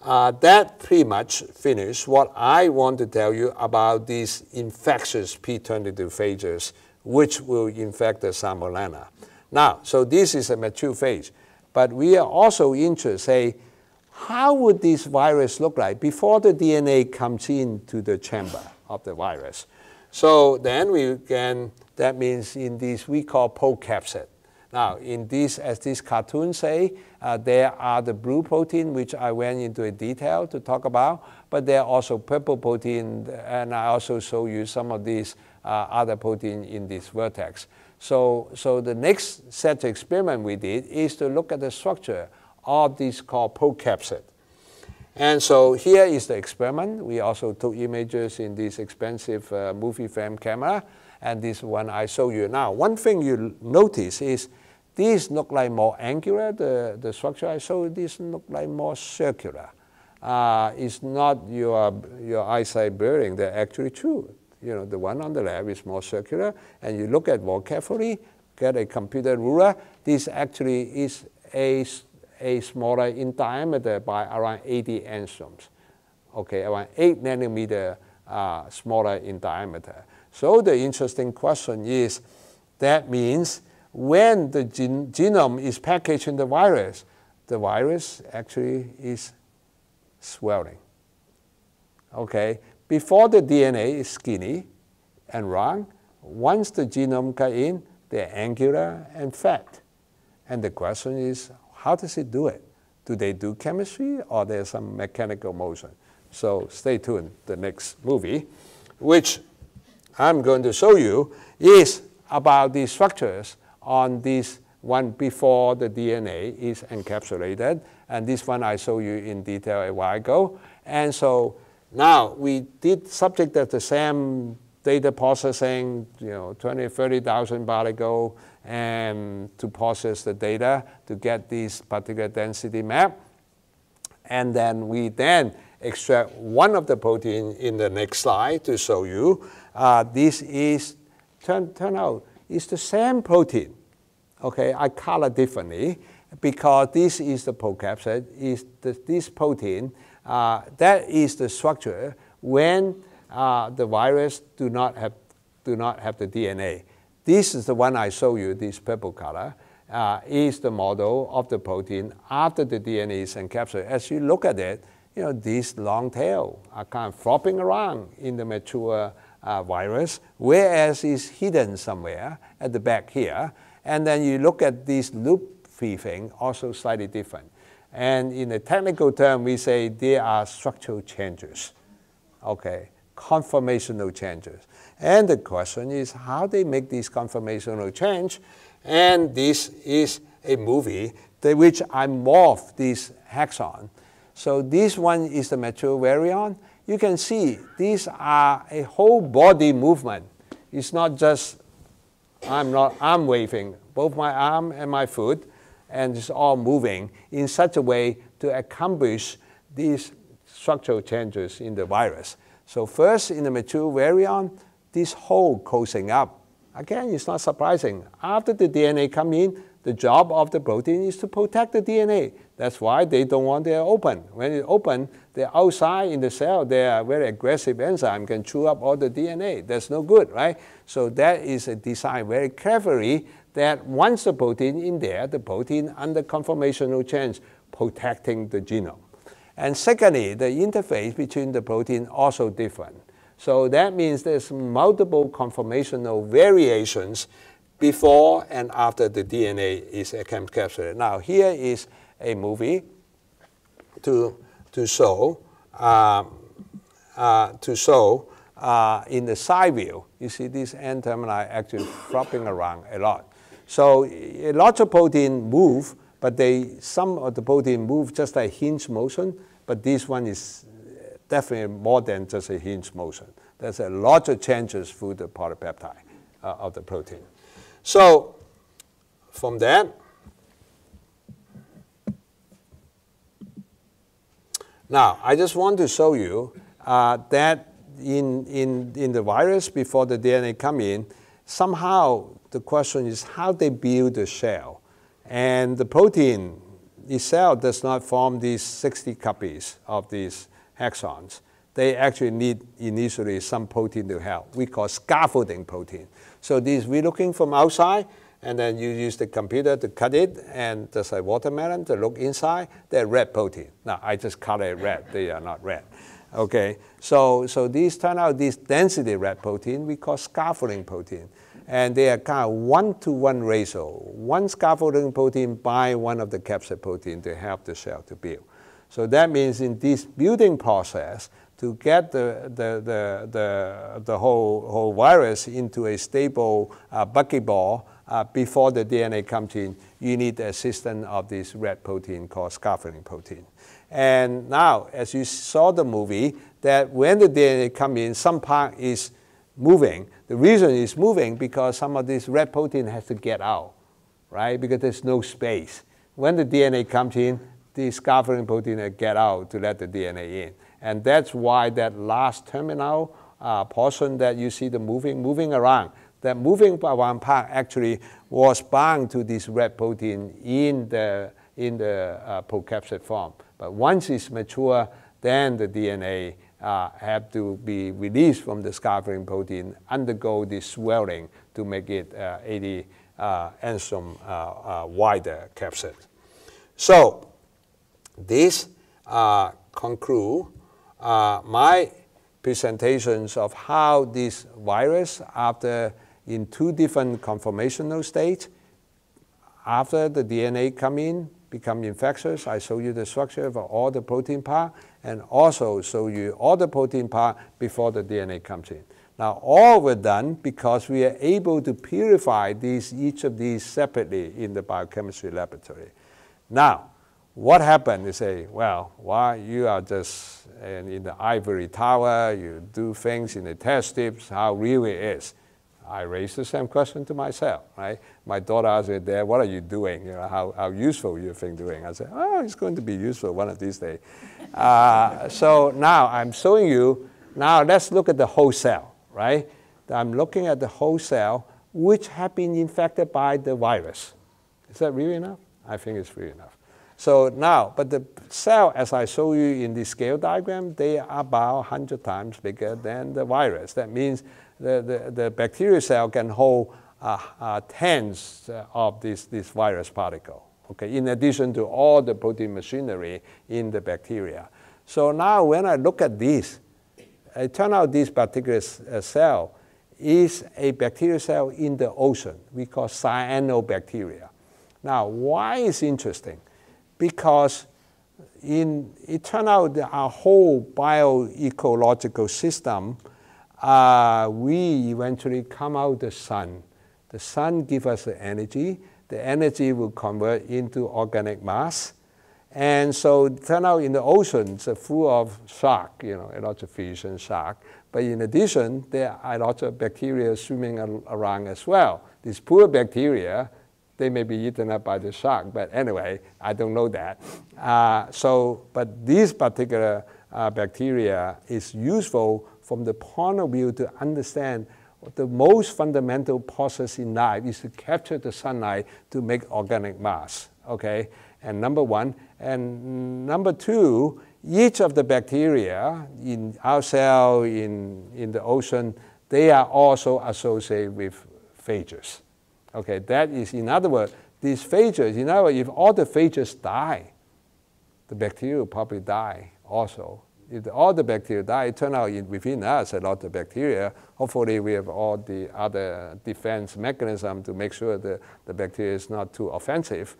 uh, that pretty much finished what I want to tell you about these infectious P22 phages, which will infect the salmonella. Now, so this is a mature phage, but we are also interested, say, how would this virus look like before the DNA comes into the chamber of the virus? So then we can, that means in this we call procapsid. Now, in this, as this cartoon say, uh, there are the blue protein, which I went into a detail to talk about, but there are also purple protein, and I also show you some of these uh, other protein in this vertex. So, so the next set of experiment we did is to look at the structure of these called procapsid. And so here is the experiment. We also took images in this expensive uh, movie frame camera, and this one I show you now. One thing you notice is these look like more angular, the, the structure I showed, these look like more circular. Uh, it's not your, your eyesight blurring, they're actually true. You know, the one on the left is more circular, and you look at more carefully, get a computer ruler, this actually is a, a smaller in diameter by around 80 angstroms. Okay, around 8 nanometer uh, smaller in diameter. So the interesting question is, that means when the gen genome is packaged in the virus, the virus actually is swelling. Okay, before the DNA is skinny and round, once the genome got in, they're angular and fat. And the question is, how does it do it? Do they do chemistry or there's some mechanical motion? So stay tuned, the next movie, which I'm going to show you, is about these structures on this one before the DNA is encapsulated. And this one I showed you in detail a while ago. And so now we did subject of the same data processing, you know, 20, 30,000 baht ago, and to process the data to get this particular density map. And then we then extract one of the protein in the next slide to show you. Uh, this is, turn, turn out, it's the same protein. Okay, I color differently because this is the procapsid, is the, this protein, uh, that is the structure when uh, the virus do not, have, do not have the DNA. This is the one I show you, this purple color, uh, is the model of the protein after the DNA is encapsulated. As you look at it, you know, these long tail are kind of flopping around in the mature uh, virus, whereas it's hidden somewhere at the back here. And then you look at this loop thing, also slightly different. And in a technical term, we say there are structural changes, okay, conformational changes. And the question is how they make these conformational change. And this is a movie that which I morph this hexon. So this one is the mature virion you can see these are a whole body movement. It's not just I'm not arm waving, both my arm and my foot, and it's all moving in such a way to accomplish these structural changes in the virus. So first, in the mature virion, this hole closing up. Again, it's not surprising. After the DNA come in, the job of the protein is to protect the DNA. That's why they don't want it open. When it open, the outside in the cell, they are very aggressive enzyme can chew up all the DNA. That's no good, right? So that is a design very carefully that once the protein in there, the protein under conformational change protecting the genome. And secondly, the interface between the protein also different. So that means there's multiple conformational variations before and after the DNA is encapsulated. Now here is a movie to, to show, uh, uh, to show uh, in the side view, you see these N termini actually flopping around a lot. So a lot of protein move, but they, some of the protein move just a hinge motion, but this one is definitely more than just a hinge motion. There's a lot of changes through the polypeptide uh, of the protein. So from that, Now, I just want to show you uh, that in, in, in the virus, before the DNA come in, somehow the question is how they build the shell. And the protein itself does not form these 60 copies of these hexons. They actually need initially some protein to help. We call scaffolding protein. So these we're looking from outside, and then you use the computer to cut it, and just like watermelon, to look inside, they're red protein. Now, I just color it red. They are not red. Okay, so, so these turn out this density red protein we call scaffolding protein. And they are kind of one-to-one ratio. One scaffolding protein by one of the capsid protein to help the cell to build. So that means in this building process, to get the, the, the, the, the whole, whole virus into a stable uh, buckyball uh, before the DNA comes in, you need the assistance of this red protein called scaffolding protein. And now, as you saw the movie, that when the DNA comes in, some part is moving. The reason it's moving because some of this red protein has to get out, right? Because there's no space. When the DNA comes in, the scaffolding protein get out to let the DNA in. And that's why that last terminal uh, portion that you see the moving, moving around, that moving around part actually was bound to this red protein in the, in the uh, procapsid form. But once it's mature, then the DNA uh, have to be released from the scaffolding protein, undergo this swelling to make it uh, 80 uh, uh, uh, wider capsid. So this uh, conclude my presentations of how this virus, after in two different conformational states, after the DNA come in, become infectious. I show you the structure of all the protein part and also show you all the protein part before the DNA comes in. Now all were done because we are able to purify these, each of these separately in the biochemistry laboratory. Now, what happened? You say, well, why you are just in the ivory tower, you do things in the test tubes, how real it is. I raised the same question to myself, right? My daughter asked me, Dad, what are you doing? You know, how, how useful you think doing? I said, oh, it's going to be useful one of these days. Uh, so now I'm showing you, now let's look at the whole cell, right? I'm looking at the whole cell which have been infected by the virus. Is that really enough? I think it's really enough. So now, but the cell, as I show you in the scale diagram, they are about 100 times bigger than the virus. That means the, the, the bacterial cell can hold uh, uh, tens of this, this virus particle, okay, in addition to all the protein machinery in the bacteria. So now when I look at this, it turns out this particular uh, cell is a bacterial cell in the ocean. We call cyanobacteria. Now, why is interesting? Because in, it turned out that our whole bioecological system uh, we eventually come out the sun. The sun gives us the energy. The energy will convert into organic mass. And so turn out in the oceans are full of shark, you know, a lot of fish and shark. But in addition, there are a lot of bacteria swimming around as well. These poor bacteria, they may be eaten up by the shark, but anyway, I don't know that. Uh, so, but this particular uh, bacteria is useful from the point of view to understand the most fundamental process in life is to capture the sunlight to make organic mass, okay? And number one. And number two, each of the bacteria in our cell, in, in the ocean, they are also associated with phages. Okay, that is, in other words, these phages, in other words, if all the phages die, the bacteria will probably die also if all the bacteria die, it turns out within us a lot of bacteria. Hopefully we have all the other defense mechanism to make sure that the bacteria is not too offensive.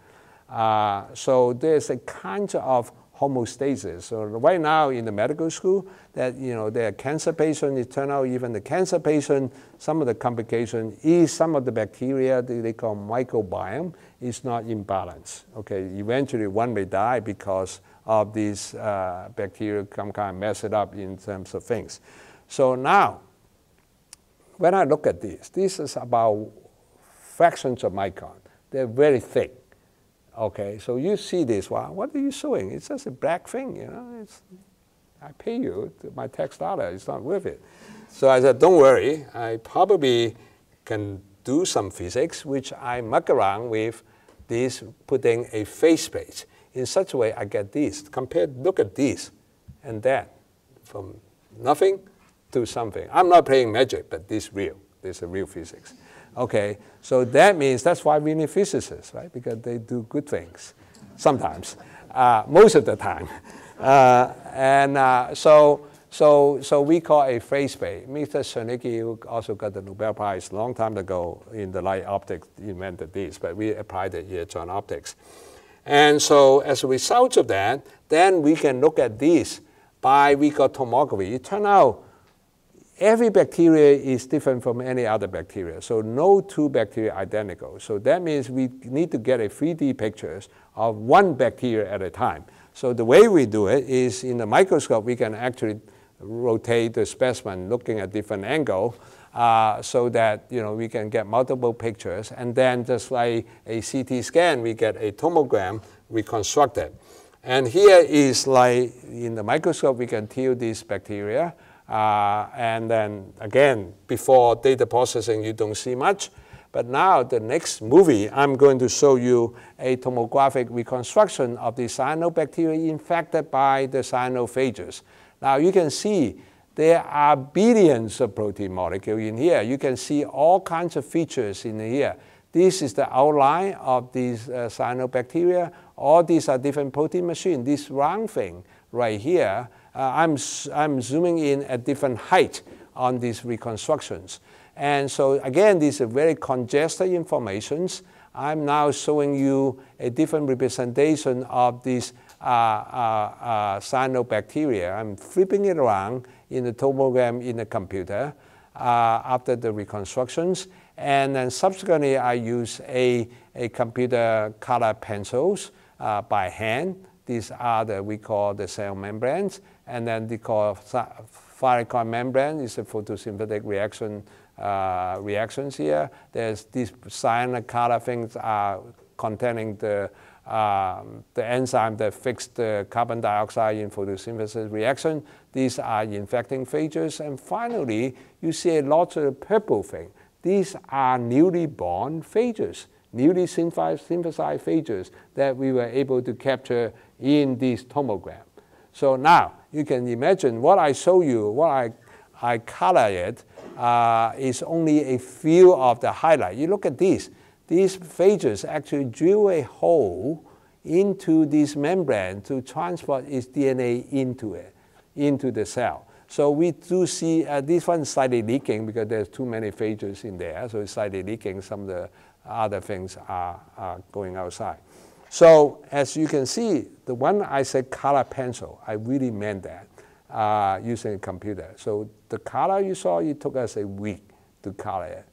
Uh, so there's a kind of homeostasis. So right now in the medical school, that you know there are cancer patients. It turns out even the cancer patient, some of the complication is some of the bacteria they call microbiome is not in balance. Okay, eventually one may die because of these uh, bacteria come kind of mess it up in terms of things. So now, when I look at this, this is about fractions of micron. They're very thick. Okay, so you see this, well, what are you showing? It's just a black thing, you know. It's, I pay you my tax dollar, it's not worth it. So I said, don't worry, I probably can do some physics, which I muck around with this, putting a phase space. In such a way, I get this. Compare, look at this and that, from nothing to something. I'm not playing magic, but this real. This is real physics. Okay, so that means that's why we need physicists, right? Because they do good things, sometimes, uh, most of the time. Uh, and uh, so, so, so we call a phase space. Mr. Zernike also got the Nobel Prize a long time ago in the light optics, invented this, but we applied it here to optics. And so as a result of that, then we can look at this by we got tomography. It turned out every bacteria is different from any other bacteria. So no two bacteria are identical. So that means we need to get a 3D pictures of one bacteria at a time. So the way we do it is in the microscope, we can actually rotate the specimen looking at different angle uh, so that you know we can get multiple pictures. And then just like a CT scan, we get a tomogram reconstructed. And here is like in the microscope, we can tell these bacteria. Uh, and then again, before data processing, you don't see much. But now the next movie, I'm going to show you a tomographic reconstruction of the cyanobacteria infected by the cyanophages. Now you can see there are billions of protein molecules in here. You can see all kinds of features in here. This is the outline of these uh, cyanobacteria. All these are different protein machines. This round thing right here uh, I'm, I'm zooming in at different height on these reconstructions. And so again, these are very congested informations. I'm now showing you a different representation of these uh, uh, uh, cyanobacteria. I'm flipping it around in the tomogram in the computer uh, after the reconstructions. And then subsequently, I use a, a computer color pencils uh, by hand. These are the we call the cell membranes and then the thylakoid membrane is a photosynthetic reaction uh, reactions here. There's these cyanide color things are containing the um, the enzyme that fix the carbon dioxide in photosynthesis reaction. These are infecting phages. And finally, you see a lot of purple thing. These are newly born phages, newly synthesized phages that we were able to capture in this tomogram. So now you can imagine what I show you, what I, I color it, uh, is only a few of the highlight. You look at this. These phages actually drill a hole into this membrane to transport its DNA into it, into the cell. So we do see uh, this one slightly leaking because there's too many phages in there. So it's slightly leaking. Some of the other things are, are going outside. So as you can see, the one I said color pencil, I really meant that uh, using a computer. So the color you saw, it took us a week to color it.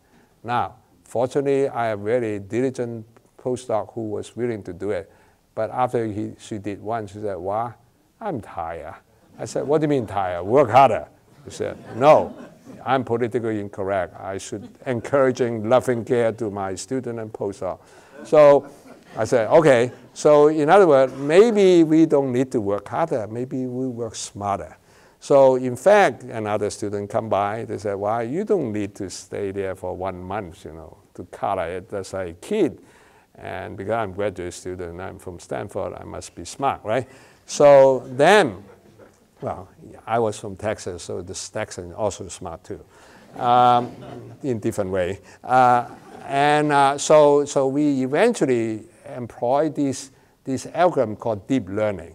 Now, fortunately, I have very diligent postdoc who was willing to do it. But after he, she did one, she said, well, I'm tired. I said, what do you mean tired? Work harder. He said, no, I'm politically incorrect. I should encouraging loving care to my student and postdoc. So I said, okay, so in other words, maybe we don't need to work harder, maybe we work smarter. So in fact, another student come by, they said, why, well, you don't need to stay there for one month, you know, to color it as a kid. And because I'm graduate student, I'm from Stanford, I must be smart, right? So then, well, I was from Texas, so the Texan also smart too, um, in different way. Uh, and uh, so, so we eventually employ this, this algorithm called deep learning.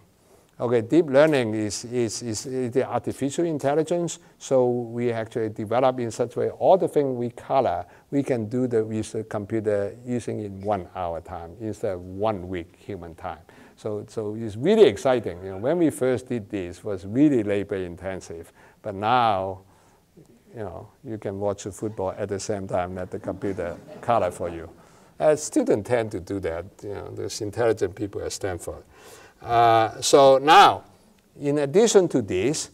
Okay, deep learning is, is, is, the artificial intelligence. So we actually develop in such a way all the things we color, we can do the with the computer using in one hour time instead of one week human time. So, so it's really exciting. You know, when we first did this, was really labor intensive. But now, you know, you can watch the football at the same time that the computer color for you. Uh, students tend to do that. You know, there's intelligent people at Stanford. Uh, so now, in addition to this,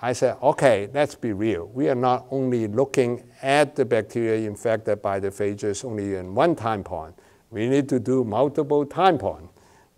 I said, okay, let's be real. We are not only looking at the bacteria infected by the phages only in one time point. We need to do multiple time point.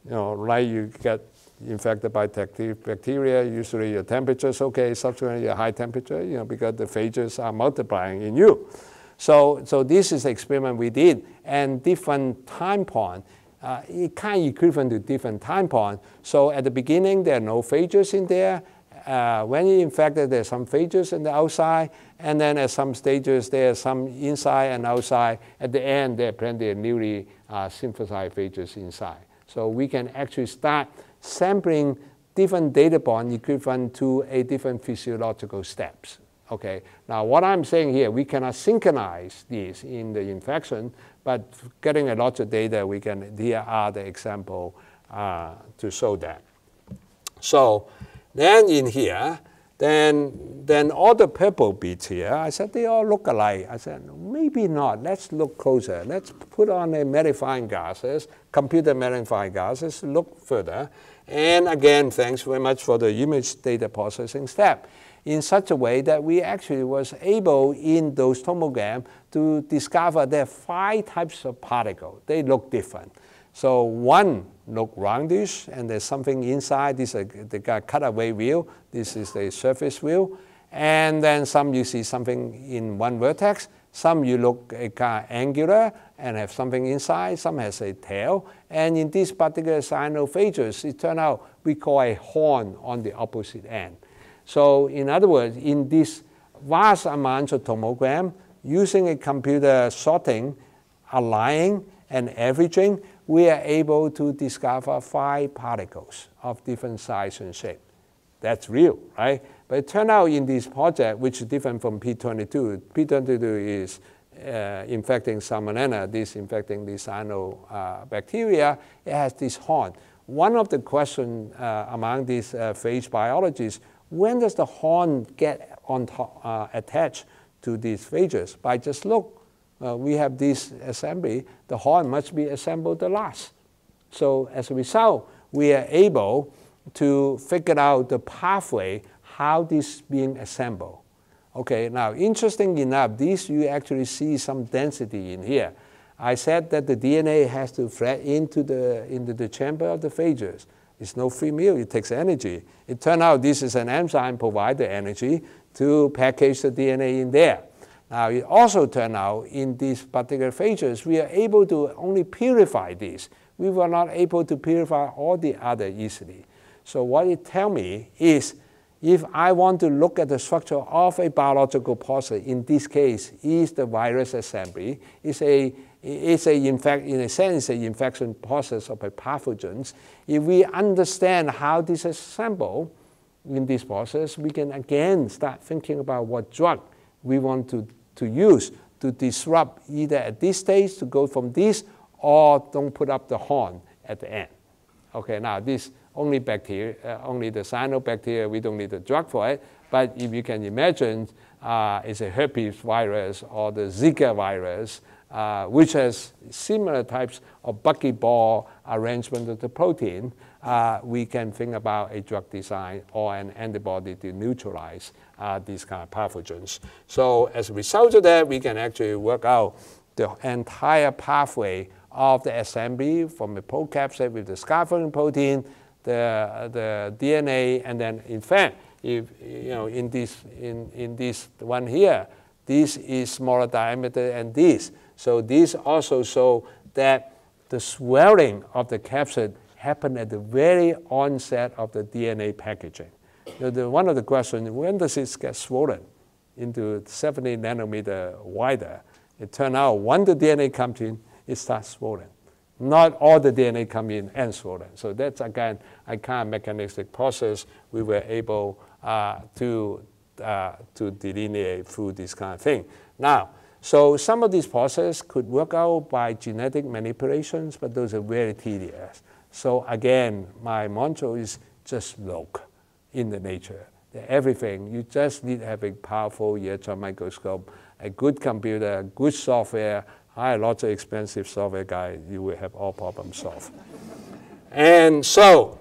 You know, like you get infected by bacteria, usually your temperature is okay, subsequently a high temperature, you know, because the phages are multiplying in you. So, so this is the experiment we did, and different time point, uh, it kind of equivalent to different time point. So at the beginning, there are no phages in there. Uh, when you infected, there's some phages in the outside, and then at some stages, there's some inside and outside. At the end, there are plenty of newly uh, synthesized phages inside. So we can actually start sampling different data point equivalent to a different physiological steps. Okay. Now, what I'm saying here, we cannot synchronize these in the infection, but getting a lot of data, we can. Here are the example uh, to show that. So, then in here, then then all the purple bits here, I said they all look alike. I said maybe not. Let's look closer. Let's put on a magnifying glasses, computer magnifying glasses. Look further. And again, thanks very much for the image data processing step in such a way that we actually was able in those tomogram to discover there are five types of particle. They look different. So one look roundish and there's something inside. This is a, the cutaway wheel. This is the surface wheel. And then some you see something in one vertex. Some you look a kind of angular and have something inside. Some has a tail. And in this particular cyanophages, it turned out we call a horn on the opposite end. So in other words, in this vast amount of tomogram, using a computer sorting, aligning, and averaging, we are able to discover five particles of different size and shape. That's real, right? But it turned out in this project, which is different from P22, P22 is uh, infecting salmonella, this infecting the cyanobacteria, uh, it has this horn. One of the questions uh, among these uh, phage biologists when does the horn get on top, uh, attached to these phages? By just look, uh, we have this assembly, the horn must be assembled the last. So as a result, we are able to figure out the pathway how this being assembled. Okay, now interesting enough, this you actually see some density in here. I said that the DNA has to thread into the, into the chamber of the phages. It's no free meal, it takes energy. It turned out this is an enzyme provide the energy to package the DNA in there. Now it also turned out in these particular phages, we are able to only purify these. We were not able to purify all the other easily. So what it tell me is if I want to look at the structure of a biological process, in this case, is the virus assembly, is a it's a, in fact, in a sense, an infection process of a pathogens. If we understand how this is assembled in this process, we can again start thinking about what drug we want to, to use to disrupt either at this stage to go from this or don't put up the horn at the end. Okay, now this only bacteria, uh, only the cyanobacteria, we don't need a drug for it. But if you can imagine, uh, it's a herpes virus or the Zika virus, uh, which has similar types of buckyball arrangement of the protein, uh, we can think about a drug design or an antibody to neutralize uh, these kind of pathogens. So as a result of that, we can actually work out the entire pathway of the assembly from the procapsid with the scaffolding protein, the, the DNA, and then in fact, if you know in this in, in this one here, this is smaller diameter and this. So these also show that the swelling of the capsid happened at the very onset of the DNA packaging. Know, the, one of the questions, when does it get swollen into 70 nanometer wider? It turned out when the DNA comes in, it starts swollen. Not all the DNA come in and swollen. So that's again a kind of mechanistic process we were able uh, to, uh, to delineate through this kind of thing. Now, so some of these processes could work out by genetic manipulations, but those are very tedious. So again, my mantra is just look in the nature. Everything, you just need to have a powerful electron microscope, a good computer, good software, hire lots of expensive software guy, you will have all problems solved. and so,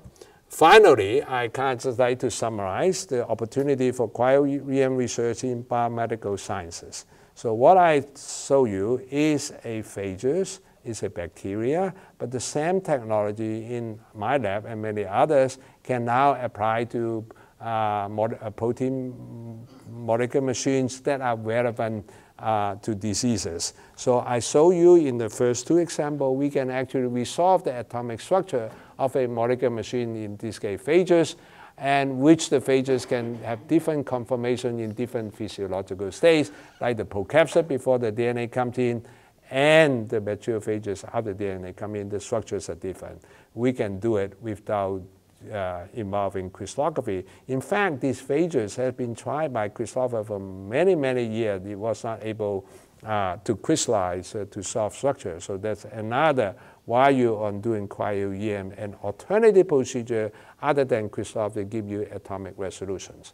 finally, I kind of just like to summarize the opportunity for cryo-EM research in biomedical sciences. So what I show you is a phages is a bacteria, but the same technology in my lab and many others can now apply to uh, uh protein molecular machines that are relevant uh, to diseases. So I show you in the first two examples, we can actually resolve the atomic structure of a molecular machine, in this case phages, and which the phages can have different conformation in different physiological states, like the procapsid before the DNA comes in, and the bacteriophages after DNA come in, the structures are different. We can do it without uh, involving crystallography. In fact, these phages have been tried by Christopher for many, many years. It was not able uh, to crystallize uh, to solve structure. So that's another why you are doing cryo-EM, an alternative procedure other than crystallography give you atomic resolutions,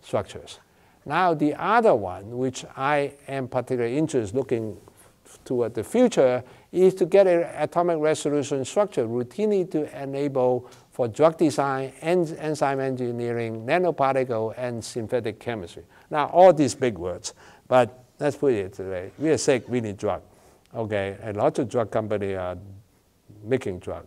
structures. Now the other one, which I am particularly interested looking toward the future, is to get an atomic resolution structure routinely to enable for drug design, and enzyme engineering, nanoparticle, and synthetic chemistry. Now, all these big words, but let's put it way. We are sick, we need drug. Okay, a lot of drug companies are making drug.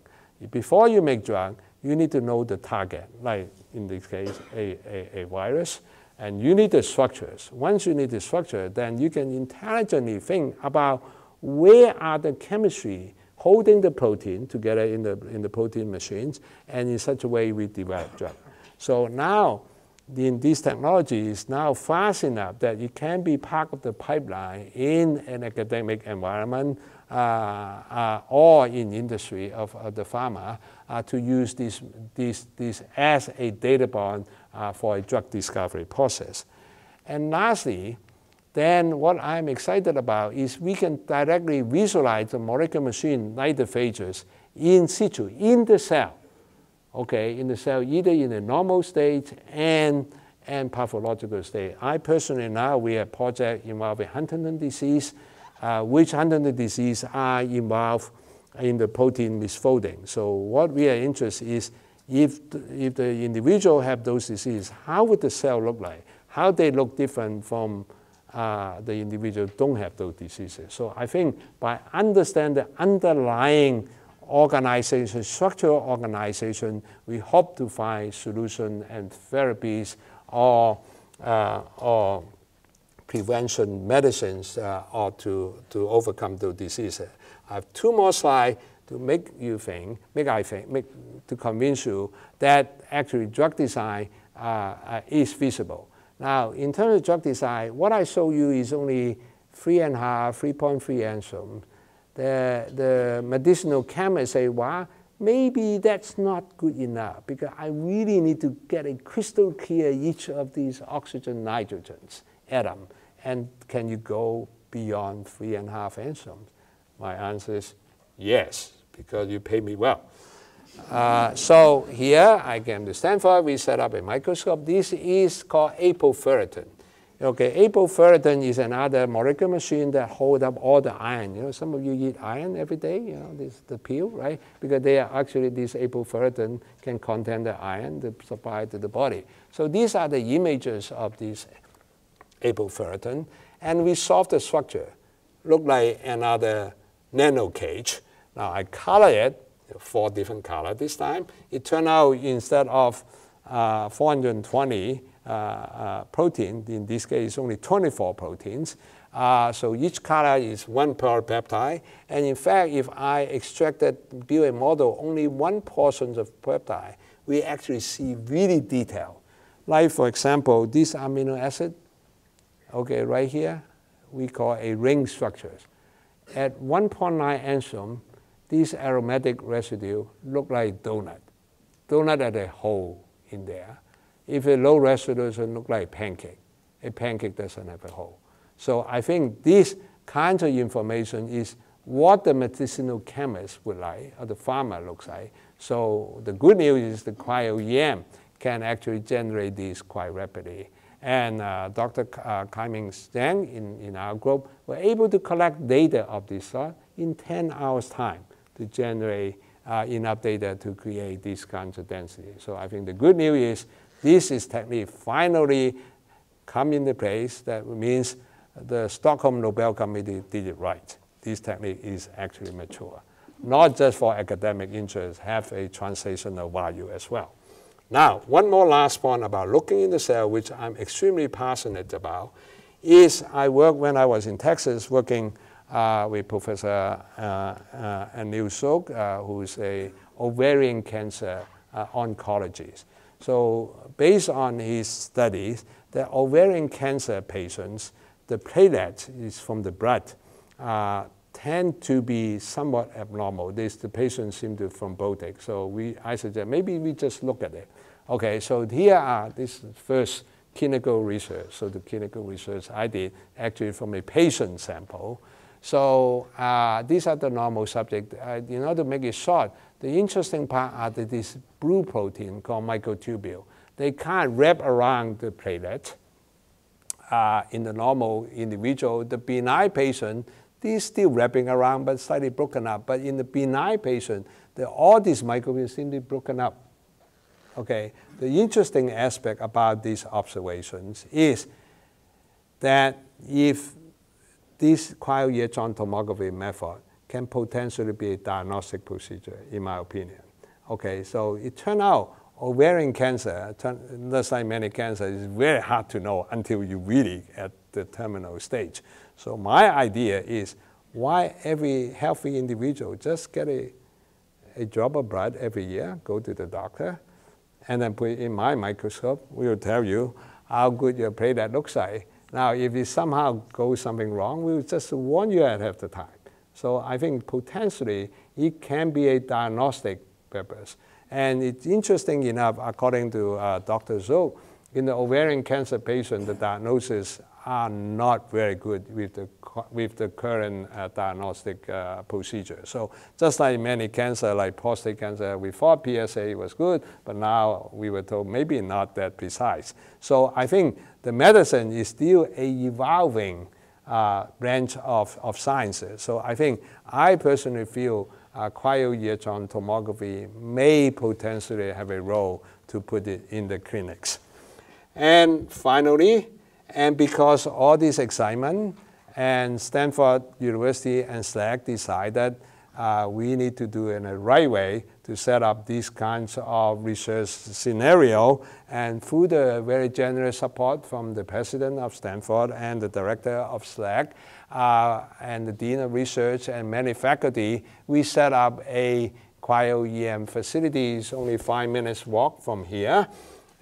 Before you make drug, you need to know the target, like in this case, a, a, a virus, and you need the structures. Once you need the structure, then you can intelligently think about where are the chemistry holding the protein together in the, in the protein machines, and in such a way we develop drug. So now, in this technology is now fast enough that it can be part of the pipeline in an academic environment uh, uh, or in industry of, of the pharma uh, to use this, this, this as a data bond uh, for a drug discovery process. And lastly, then what I'm excited about is we can directly visualize the molecular machine like the phages in situ, in the cell. Okay, in the cell, either in a normal state and, and pathological state. I personally now, we have project involving Huntington disease, uh, which Huntington disease are involved in the protein misfolding. So what we are interested is if, if the individual have those diseases, how would the cell look like? How they look different from uh, the individual don't have those diseases. So I think by understanding the underlying organization, structural organization, we hope to find solution and therapies or, uh, or prevention medicines uh, or to, to overcome the disease. I have two more slides to make you think, make I think, make, to convince you that actually drug design uh, uh is feasible. Now, in terms of drug design, what I show you is only three and a half, 3.3 angstrom. The, the medicinal chemists say, well, maybe that's not good enough because I really need to get a crystal clear each of these oxygen nitrogens atom. And can you go beyond three and a half angstroms? My answer is yes, because you pay me well. Uh, so here I came to Stanford, we set up a microscope. This is called apoferritin. Okay, apoferritin is another molecular machine that hold up all the iron. You know, some of you eat iron every day, you know, this the pill, right? Because they are actually, this apoferritin can contain the iron to supply to the body. So these are the images of this apoferritin, and we solved the structure. Look like another nano cage. Now I color it four different color this time. It turned out instead of uh, 420 uh, uh, protein, in this case only 24 proteins. Uh, so each color is one polypeptide. And in fact, if I extracted, build a model, only one portion of peptide, we actually see really detail. Like for example, this amino acid, okay, right here, we call a ring structure. At 1.9 angstrom, these aromatic residue look like donut. Donut at a hole in there. If a low resolution look like pancake. A pancake doesn't have a hole. So I think this kind of information is what the medicinal chemist would like, or the farmer looks like. So the good news is the cryo-EM can actually generate these quite rapidly. And uh, Dr. Uh, Kaiming Zhang in, in our group were able to collect data of this sort in 10 hours time to generate uh, enough data to create this kinds of density. So I think the good news is this is technique finally come into place. That means the Stockholm Nobel Committee did it right. this technique is actually mature. Not just for academic interest, have a translational value as well. Now, one more last point about looking in the cell, which I'm extremely passionate about, is I worked when I was in Texas working uh, with Professor uh, uh, Anil Sood, uh, who is a ovarian cancer uh, oncologist. So based on his studies, the ovarian cancer patients, the platelet is from the blood, tend to be somewhat abnormal. This, the patients seem to be thrombotic. So we, I suggest maybe we just look at it. Okay, so here are this first clinical research. So the clinical research I did actually from a patient sample. So uh, these are the normal subject. Uh, in order to make it short, the interesting part are that this blue protein called microtubule. They can't wrap around the platelet uh, in the normal individual. The benign patient, these still wrapping around but slightly broken up. But in the benign patient, the, all these microtubules seem to be broken up. Okay, the interesting aspect about these observations is that if this cryo-electron tomography method can potentially be a diagnostic procedure, in my opinion. Okay, so it turned out ovarian cancer, just like many cancers, is very hard to know until you really at the terminal stage. So my idea is why every healthy individual just get a, a drop of blood every year, go to the doctor, and then put it in my microscope. We will tell you how good your platelet looks like. Now, if it somehow goes something wrong, we will just warn you ahead of the time. So I think potentially it can be a diagnostic purpose. And it's interesting enough, according to uh, Dr. Zhou, in the ovarian cancer patient, the diagnosis are not very good with the, with the current uh, diagnostic uh, procedure. So just like many cancer, like prostate cancer, we thought PSA was good, but now we were told maybe not that precise. So I think the medicine is still a evolving uh, branch of, of sciences. So I think I personally feel uh, cryo-electron tomography may potentially have a role to put it in the clinics. And finally, and because all this excitement, and Stanford University and SLAC decided uh, we need to do it in a right way to set up these kinds of research scenario. And through the very generous support from the president of Stanford and the director of SLAC, uh, and the dean of research and many faculty, we set up a cryo-EM facilities only five minutes walk from here.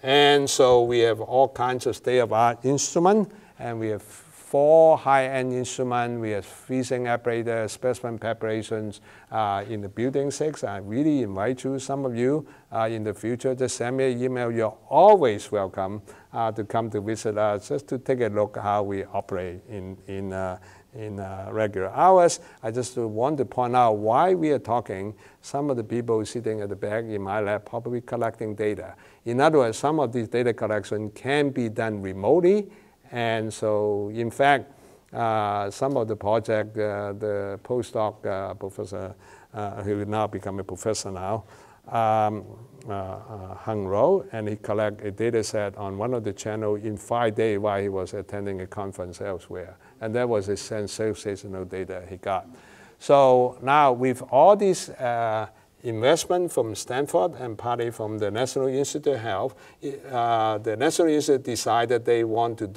And so we have all kinds of state-of-art instrument, and we have four high-end instruments. We have freezing apparatus, specimen preparations uh, in the building six. I really invite you, some of you, uh, in the future, just send me an email. You're always welcome uh, to come to visit us, just to take a look how we operate in, in, uh, in uh, regular hours. I just want to point out why we are talking. Some of the people sitting at the back in my lab probably collecting data. In other words, some of these data collection can be done remotely and so, in fact, uh, some of the project, uh, the postdoc uh, professor, uh, who now become a professor now, um, uh, uh, Hung Ro, and he collect a data set on one of the channel in five days while he was attending a conference elsewhere. And that was a sensational data he got. So now with all these investment from Stanford and partly from the National Institute of Health, uh, the National Institute decided they want to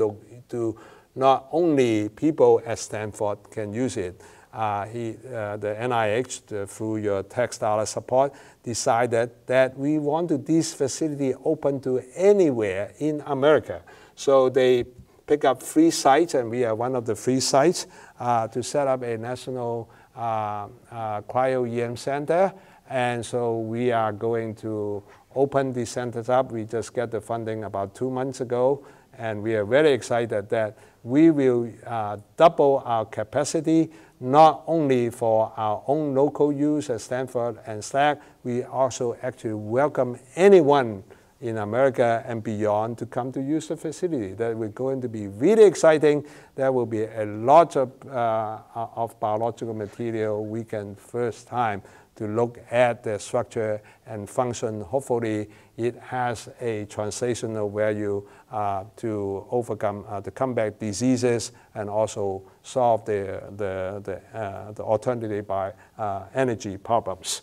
do, not only people at Stanford can use it, uh, he, uh, the NIH, the, through your tax dollar support, decided that we want to this facility open to anywhere in America. So they pick up three sites, and we are one of the three sites, uh, to set up a national uh, uh, cryo-EM center. And so we are going to open these centers up. We just got the funding about two months ago, and we are very excited that we will uh, double our capacity, not only for our own local use at Stanford and SLAC, we also actually welcome anyone in America and beyond to come to use the facility. That will going to be really exciting. There will be a lot of, uh, of biological material we can first time to look at the structure and function. Hopefully, it has a translational value uh, to overcome uh, the comeback diseases and also solve the, the, the, uh, the alternative by uh, energy problems.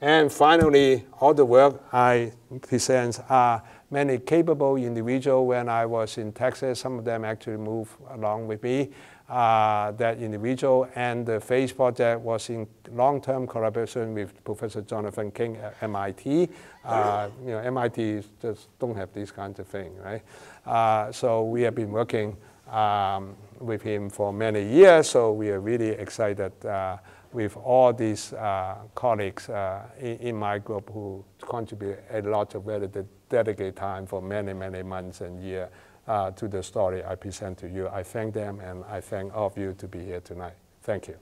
And finally, all the work I present are many capable individuals. When I was in Texas, some of them actually moved along with me uh, that individual. And the phage project was in long-term collaboration with Professor Jonathan King at MIT. Uh, you know, MIT just don't have these kinds of things, right? Uh, so we have been working um, with him for many years. So we are really excited uh, with all these uh, colleagues in, in, my group who contribute a lot of very dedicated time for many, many months and years uh, to the story I present to you. I thank them and I thank all of you to be here tonight. Thank you.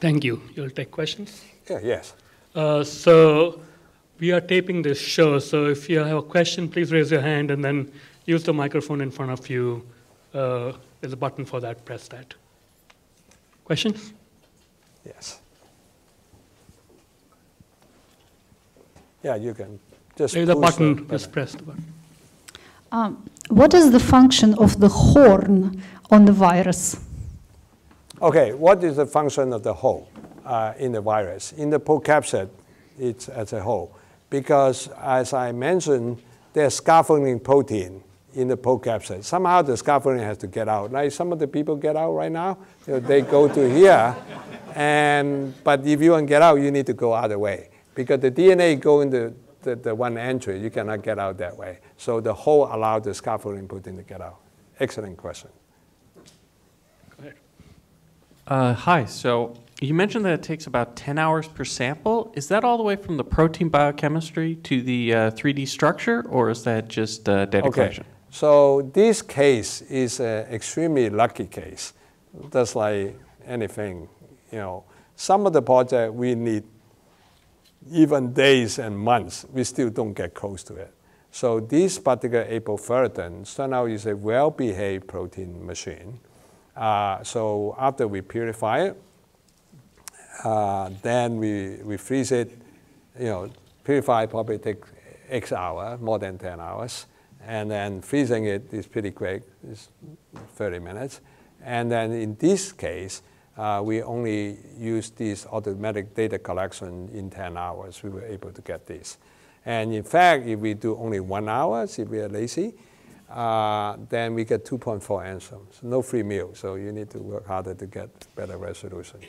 Thank you. You'll take questions? Yeah, yes. Uh, so we are taping this show, so if you have a question, please raise your hand and then use the microphone in front of you. Uh, there's a button for that, press that. Questions? Yes. Yeah, you can just There's a button, just press the button. Um, what is the function of the horn on the virus? Okay, what is the function of the hole uh, in the virus? In the capsid, it's as a hole. Because as I mentioned, there's scaffolding protein in the capsid. Somehow the scaffolding has to get out. Like some of the people get out right now, you know, they go to here, and but if you want to get out, you need to go other way because the DNA go into the, the one entry. You cannot get out that way. So the hole allowed the scaffolding protein to get out. Excellent question. Go ahead. Uh, hi. So you mentioned that it takes about 10 hours per sample. Is that all the way from the protein biochemistry to the uh, 3D structure, or is that just uh, data okay. collection? So this case is an extremely lucky case. Just like anything, you know, some of the project we need even days and months, we still don't get close to it. So this particular apoferritin turned out is a well-behaved protein machine. Uh, so after we purify it, uh, then we, we freeze it. You know, purify probably takes X hour, more than 10 hours and then freezing it is pretty quick, it's 30 minutes. And then in this case, uh, we only use this automatic data collection in 10 hours. We were able to get this. And in fact, if we do only one hour, if we are lazy, uh, then we get 2.4 angstroms. No free meal, so you need to work harder to get better resolution.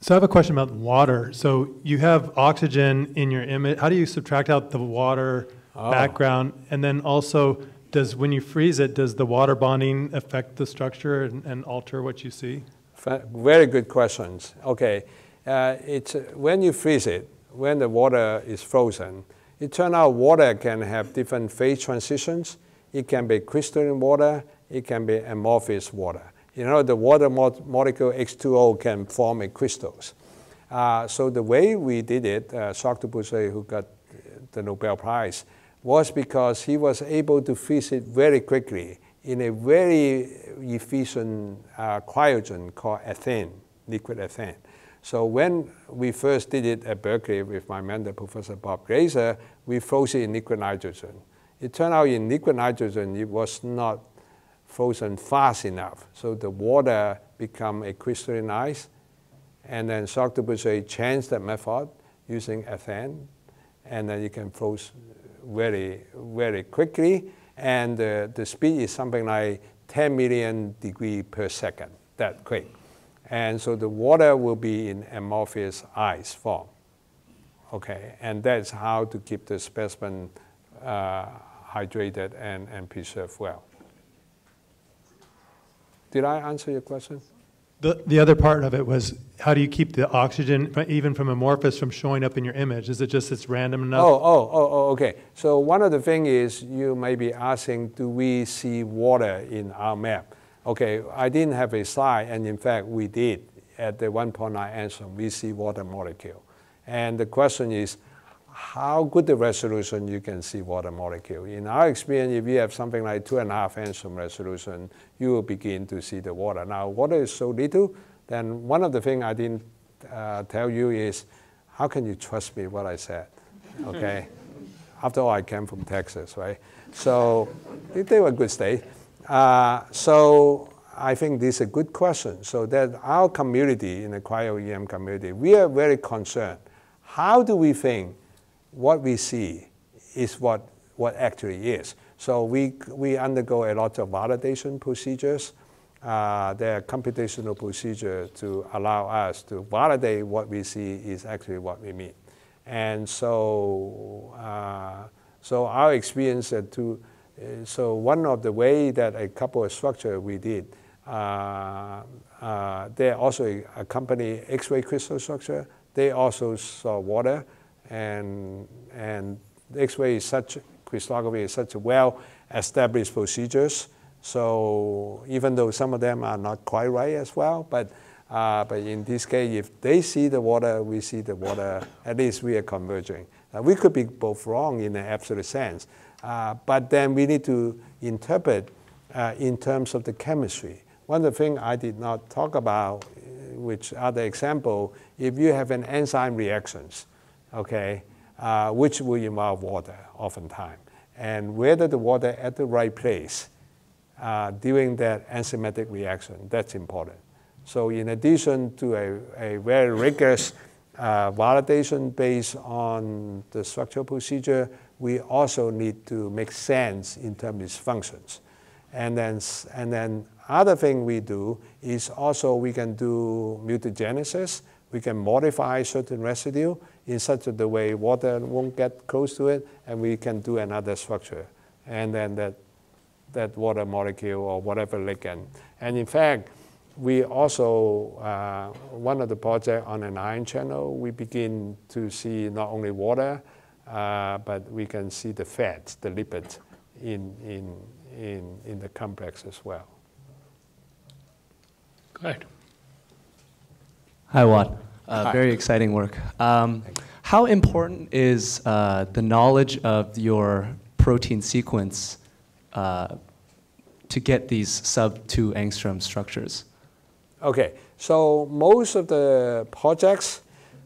So I have a question about water. So you have oxygen in your image. How do you subtract out the water oh. background? And then also, does when you freeze it, does the water bonding affect the structure and, and alter what you see? Very good questions. Okay, uh, it's uh, when you freeze it, when the water is frozen, it turns out water can have different phase transitions. It can be crystalline water. It can be amorphous water. You know, the water mo molecule H2O can form a crystals. Uh, so the way we did it, uh, Jacques who got the Nobel Prize, was because he was able to freeze it very quickly in a very efficient uh, cryogen called ethane, liquid ethane. So when we first did it at Berkeley with my mentor, Professor Bob Glaeser, we froze it in liquid nitrogen. It turned out in liquid nitrogen, it was not frozen fast enough. So the water become a crystalline ice. And then Jacques Dubochet changed that method using ethane. And then you can freeze very, very quickly. And uh, the speed is something like 10 million degree per second, that quick. And so the water will be in amorphous ice form. Okay, and that's how to keep the specimen uh, hydrated and, and preserved well. Did I answer your question? The, the other part of it was how do you keep the oxygen, even from amorphous, from showing up in your image? Is it just it's random enough? Oh, oh, oh, oh okay. So one of the things is you may be asking, do we see water in our map? Okay, I didn't have a slide, and in fact we did. at the 1.9 angstrom, we see water molecule. And the question is, how good the resolution you can see water molecule. In our experience, if you have something like two and a half angstrom resolution, you will begin to see the water. Now, water is so little, then one of the things I didn't uh, tell you is, how can you trust me what I said? Okay. After all, I came from Texas, right? So they were a good state. Uh, so I think this is a good question. So that our community, in the cryo-EM community, we are very concerned. How do we think what we see is what, what actually is? So we, we undergo a lot of validation procedures. Uh, there are computational procedures to allow us to validate what we see is actually what we mean. And so, uh, so our experience to, uh, so one of the way that a couple of structure we did, uh, uh, they also accompany X-ray crystal structure. They also saw water, and and X-ray is such crystallography is such a well-established procedures. So even though some of them are not quite right as well, but uh, but in this case, if they see the water, we see the water, at least we are converging. Uh, we could be both wrong in an absolute sense, uh, but then we need to interpret uh, in terms of the chemistry. One of the things I did not talk about, which are the example, if you have an enzyme reactions, okay, uh, which will involve water oftentimes, and whether the water at the right place during that enzymatic reaction, that's important. So in addition to a, a very rigorous uh, validation based on the structural procedure, we also need to make sense in terms of functions. And then, and then other thing we do is also we can do mutagenesis. We can modify certain residue in such a way water won't get close to it, and we can do another structure. And then that, that water molecule or whatever ligand. And in fact, we also, uh, one of the projects on an ion channel, we begin to see not only water, uh, but we can see the fats, the lipids in, in, in, in the complex as well. Go ahead. Hi, Wah. Uh, Very exciting work. Um, how important is uh, the knowledge of your protein sequence uh, to get these sub 2 angstrom structures? Okay, so most of the projects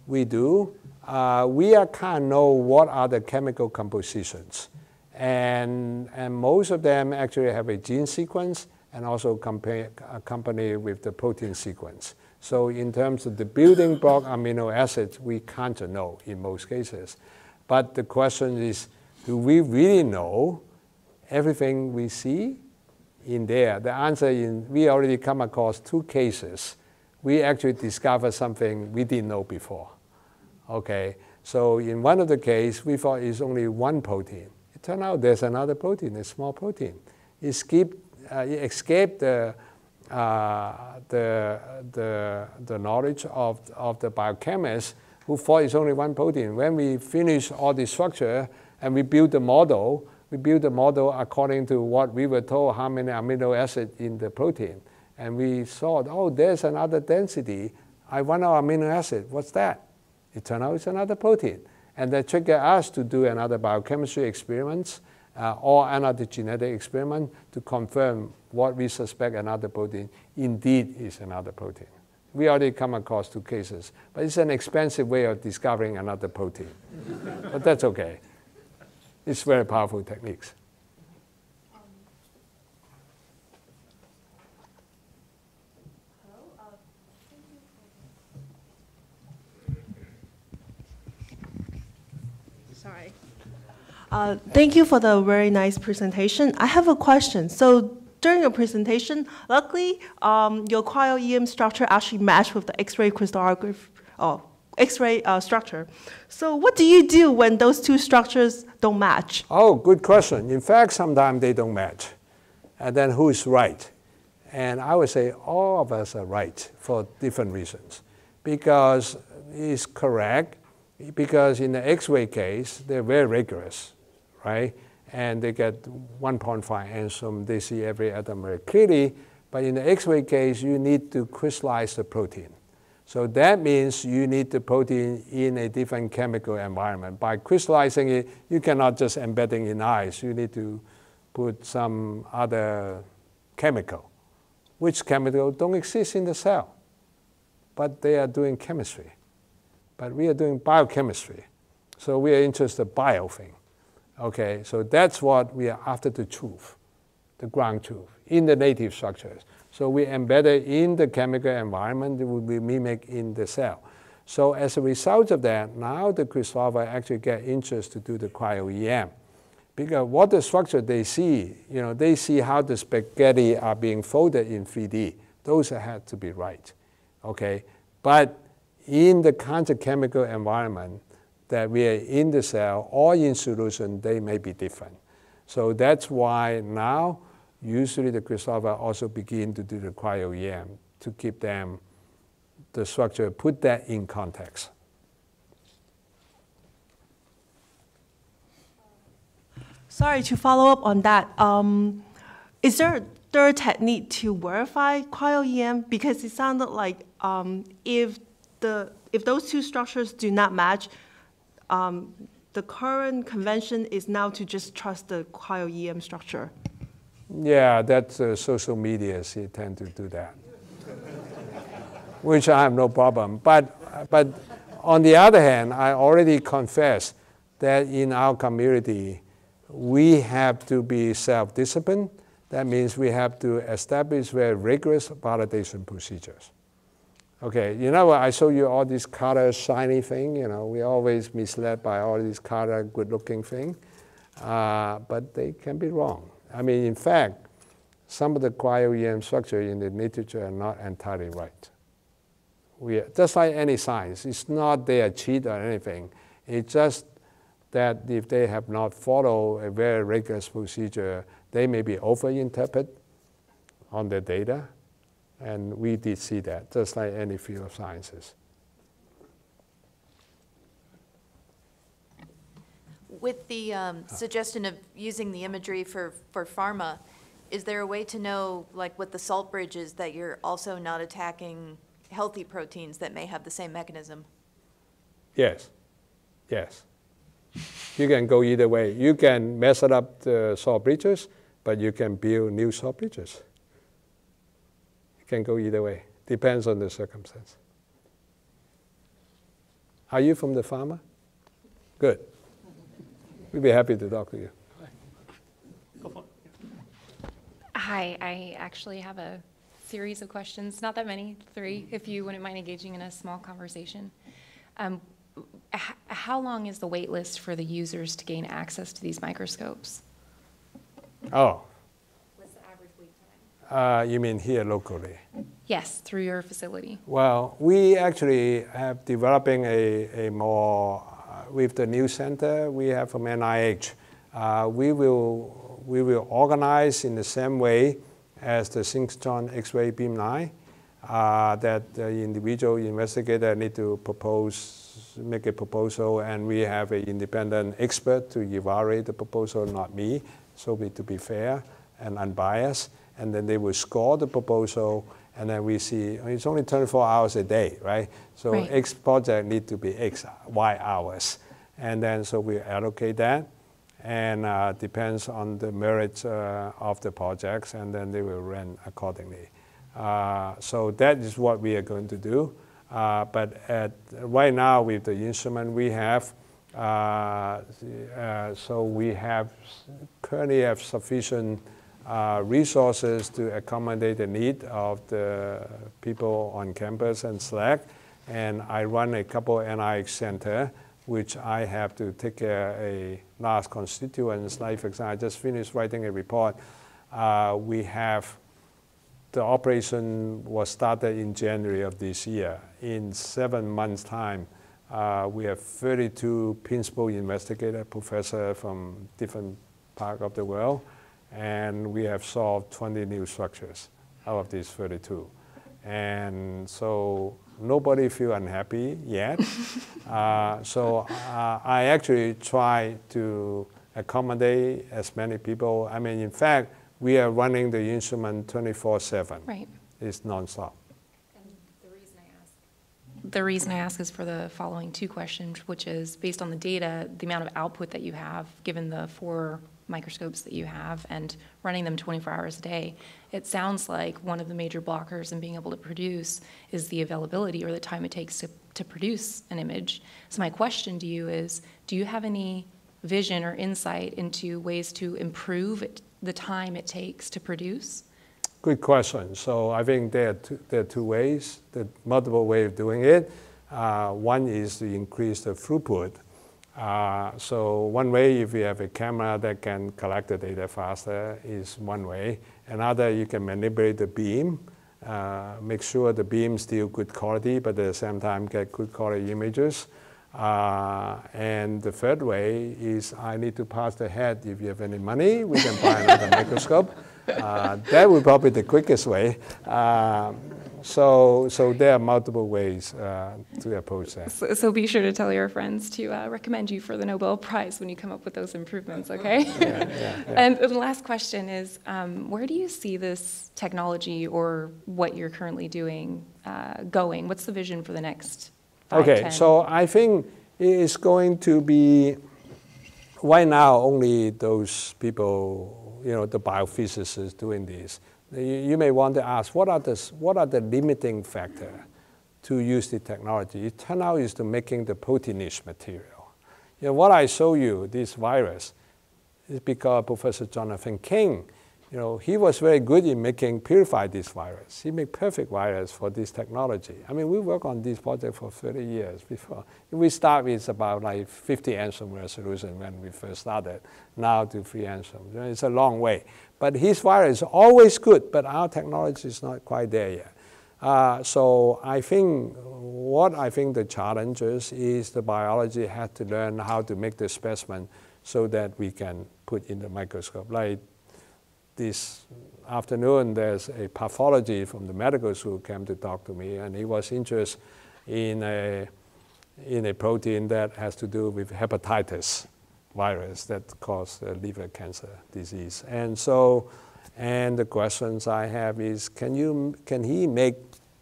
we do, uh, we are kind of know what are the chemical compositions. And, and most of them actually have a gene sequence and also accompany with the protein sequence. So in terms of the building block amino acids, we can't know in most cases. But the question is, do we really know everything we see? in there? The answer is we already come across two cases. We actually discovered something we didn't know before. Okay, so in one of the cases, we thought it's only one protein. It turned out there's another protein, a small protein. It, skipped, uh, it escaped the, uh, the, the, the knowledge of, of the biochemist who thought it's only one protein. When we finish all the structure and we build the model, we build the model according to what we were told how many amino acids in the protein. And we saw, oh, there's another density. I want our amino acid. What's that? It turned out it's another protein. And that triggered us to do another biochemistry experiments uh, or another genetic experiment to confirm what we suspect another protein indeed is another protein. We already come across two cases, but it's an expensive way of discovering another protein. but that's okay. It's very powerful techniques. Uh, thank you for the very nice presentation. I have a question. So during your presentation, luckily, um, your cryo-EM structure actually matched with the X-ray crystallography, oh, X-ray uh, structure. So what do you do when those two structures don't match? Oh, good question. In fact, sometimes they don't match. And then who is right? And I would say all of us are right for different reasons. Because it's correct, because in the X-ray case, they're very rigorous, right? And they get 1.5 angstrom, they see every atom very clearly. But in the X-ray case, you need to crystallize the protein. So that means you need the protein in a different chemical environment. By crystallizing it, you cannot just embedding in ice. You need to put some other chemical, which chemical don't exist in the cell, but they are doing chemistry. But we are doing biochemistry. So we are interested in bio thing. Okay, so that's what we are after the truth, the ground truth, in the native structures. So we embed it in the chemical environment, it will be mimicked in the cell. So as a result of that, now the crystallographer actually get interest to do the cryo-EM. Because what the structure they see, you know, they see how the spaghetti are being folded in 3D. Those have to be right, okay? But in the of chemical environment that we are in the cell or in solution, they may be different. So that's why now usually the crystallographer also begin to do the cryo-EM to keep them, the structure, put that in context. Sorry to follow up on that. Um, is there a third technique to verify cryo-EM? Because it sounded like um, if the if those two structures do not match, um, the current convention is now to just trust the cryo-EM structure. Yeah, that's uh, social media. They tend to do that, which I have no problem. But, but on the other hand, I already confessed that in our community, we have to be self-disciplined. That means we have to establish very rigorous validation procedures. Okay, you know? I show you all these color shiny thing. You know, we always misled by all these color good-looking thing, uh, but they can be wrong. I mean, in fact, some of the cryo-EM structure in the literature are not entirely right. We, just like any science, it's not they are cheat or anything. It's just that if they have not followed a very rigorous procedure, they may be overinterpret on the data. And we did see that, just like any field of sciences. With the um, suggestion of using the imagery for, for pharma, is there a way to know, like with the salt bridges, that you're also not attacking healthy proteins that may have the same mechanism? Yes, yes. You can go either way. You can mess it up the salt bridges, but you can build new salt bridges. You can go either way. Depends on the circumstance. Are you from the pharma? Good. We'd be happy to talk to you. Hi, I actually have a series of questions, not that many, three, if you wouldn't mind engaging in a small conversation. Um, h- how long is the wait list for the users to gain access to these microscopes? Oh, What's the average wait time? Uh, you mean here locally? Yes, through your facility. Well, we actually have developing a, a more, uh, with the new center we have from NIH, uh, we, will, we will organize in the same way as the synchrotron X-ray beam 9, uh, that the individual investigator need to propose, make a proposal, and we have an independent expert to evaluate the proposal, not me, so we to be fair and unbiased, and then they will score the proposal, and then we see it's only 24 hours a day, right? So Right. X project need to be X Y hours, and then so we allocate that, and uh, depends on the merits uh, of the projects, and then they will run accordingly. Uh, so that is what we are going to do. Uh, but at, right now with the instrument we have, uh, uh, so we have currently have sufficient uh, resources to accommodate the need of the people on campus and SLAC. And I run a couple NIH center, which I have to take care a large constituents. Like for example, I just finished writing a report. Uh, we have the operation was started in January of this year. In seven months' time, uh, we have 32 principal investigator, professor from different parts of the world, and we have solved 20 new structures out of these 32. And so nobody feel unhappy yet. uh, so uh, I actually try to accommodate as many people. I mean, in fact, we are running the instrument 24/7. Right. It's nonstop. And the reason the reason I ask is for the following two questions, which is based on the data, the amount of output that you have, given the four microscopes that you have and running them 24 hours a day, it sounds like one of the major blockers in being able to produce is the availability or the time it takes to, to produce an image. So my question to you is, do you have any vision or insight into ways to improve it, the time it takes to produce? Good question. So I think there are two, there are two ways, the multiple way of doing it. Uh, one is to increase the throughput. Uh, so one way, if you have a camera that can collect the data faster, is one way. Another, you can manipulate the beam, uh, make sure the beam still good quality, but at the same time get good quality images. Uh, and the third way is I need to pass the head. If you have any money, we can buy another microscope. Uh, that would probably be the quickest way. So, so there are multiple ways uh, to approach that. So, so, be sure to tell your friends to uh, recommend you for the Nobel Prize when you come up with those improvements, okay? Yeah, yeah, yeah. and the last question is, um, where do you see this technology or what you're currently doing uh, going? What's the vision for the next five, Okay, 10? so I think it's going to be, right now, only those people you know, the biophysicists doing this. You, may want to ask, what are, the, what are the limiting factor to use the technology? It turns out is to making the proteinous material. You know, what I show you, this virus, is because Professor Jonathan King you know, he was very good in making purify this virus. He made perfect virus for this technology. I mean, we work on this project for 30 years before. We start with about like 50 angstrom resolution when we first started, now to 3 angstrom. It's a long way. But his virus is always good, but our technology is not quite there yet. Uh, so I think what I think the challenges is the biology had to learn how to make the specimen so that we can put in the microscope. Like this afternoon, there's a pathology from the medical school came to talk to me, and he was interested in a, in a protein that has to do with hepatitis virus that cause uh, liver cancer disease. And so, and the questions I have is, can, you, can he make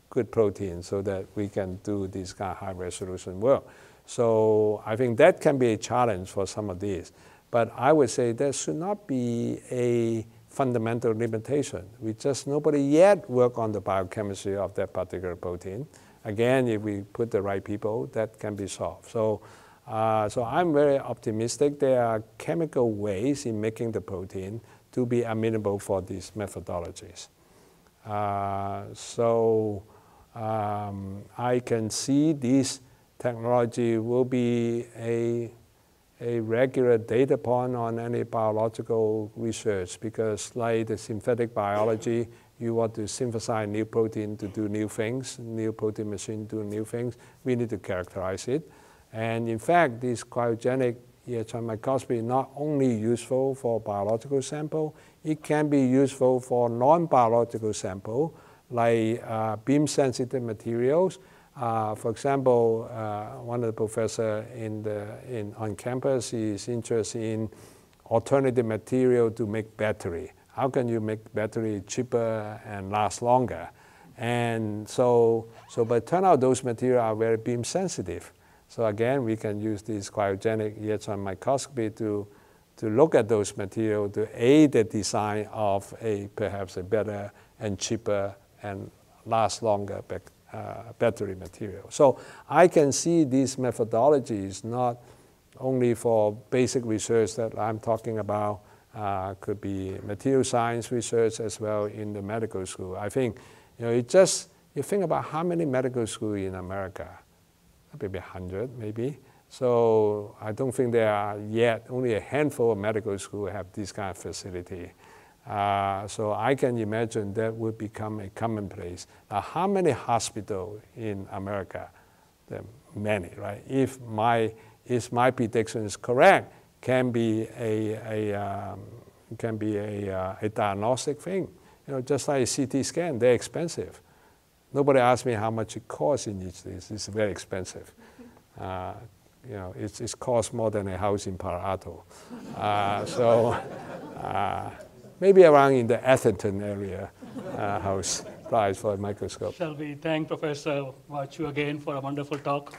good protein so that we can do this kind of high resolution work? So I think that can be a challenge for some of these. But I would say there should not be a fundamental limitation. We just, nobody yet work on the biochemistry of that particular protein. Again, if we put the right people, that can be solved. So, uh, so I'm very optimistic. There are chemical ways in making the protein to be amenable for these methodologies. Uh, so um, I can see this technology will be a a regular data point on any biological research because like the synthetic biology, you want to synthesize new protein to do new things, new protein machine do new things. We need to characterize it. And in fact, this cryogenic electron microscopy is not only useful for biological sample, it can be useful for non-biological sample, like uh, beam-sensitive materials, uh, for example, uh, one of the professors in the, in, on campus is interested in alternative material to make battery. How can you make battery cheaper and last longer? And so, so but turn out those materials are very beam sensitive. So again, we can use this cryogenic electron microscopy to, to look at those materials to aid the design of a perhaps a better and cheaper and last longer uh, battery material. So I can see these methodologies not only for basic research that I'm talking about, uh, could be material science research as well in the medical school. I think, you know, it just, you think about how many medical schools in America, maybe 100 maybe. So I don't think there are yet, only a handful of medical schools have this kind of facility. Uh, so I can imagine that would become a commonplace. Now, how many hospitals in America? There are many, right? If my, if my prediction is correct, can be a, a um, can be a, uh, a diagnostic thing. You know, just like a CT scan, they're expensive. Nobody asked me how much it costs in each of these. It's very expensive. Uh, you know, it's, it's cost more than a house in Palo Alto. Uh, so, uh, maybe around in the Atherton area uh, house. price for a microscope. Shall we thank Professor Wah Chiu again for a wonderful talk?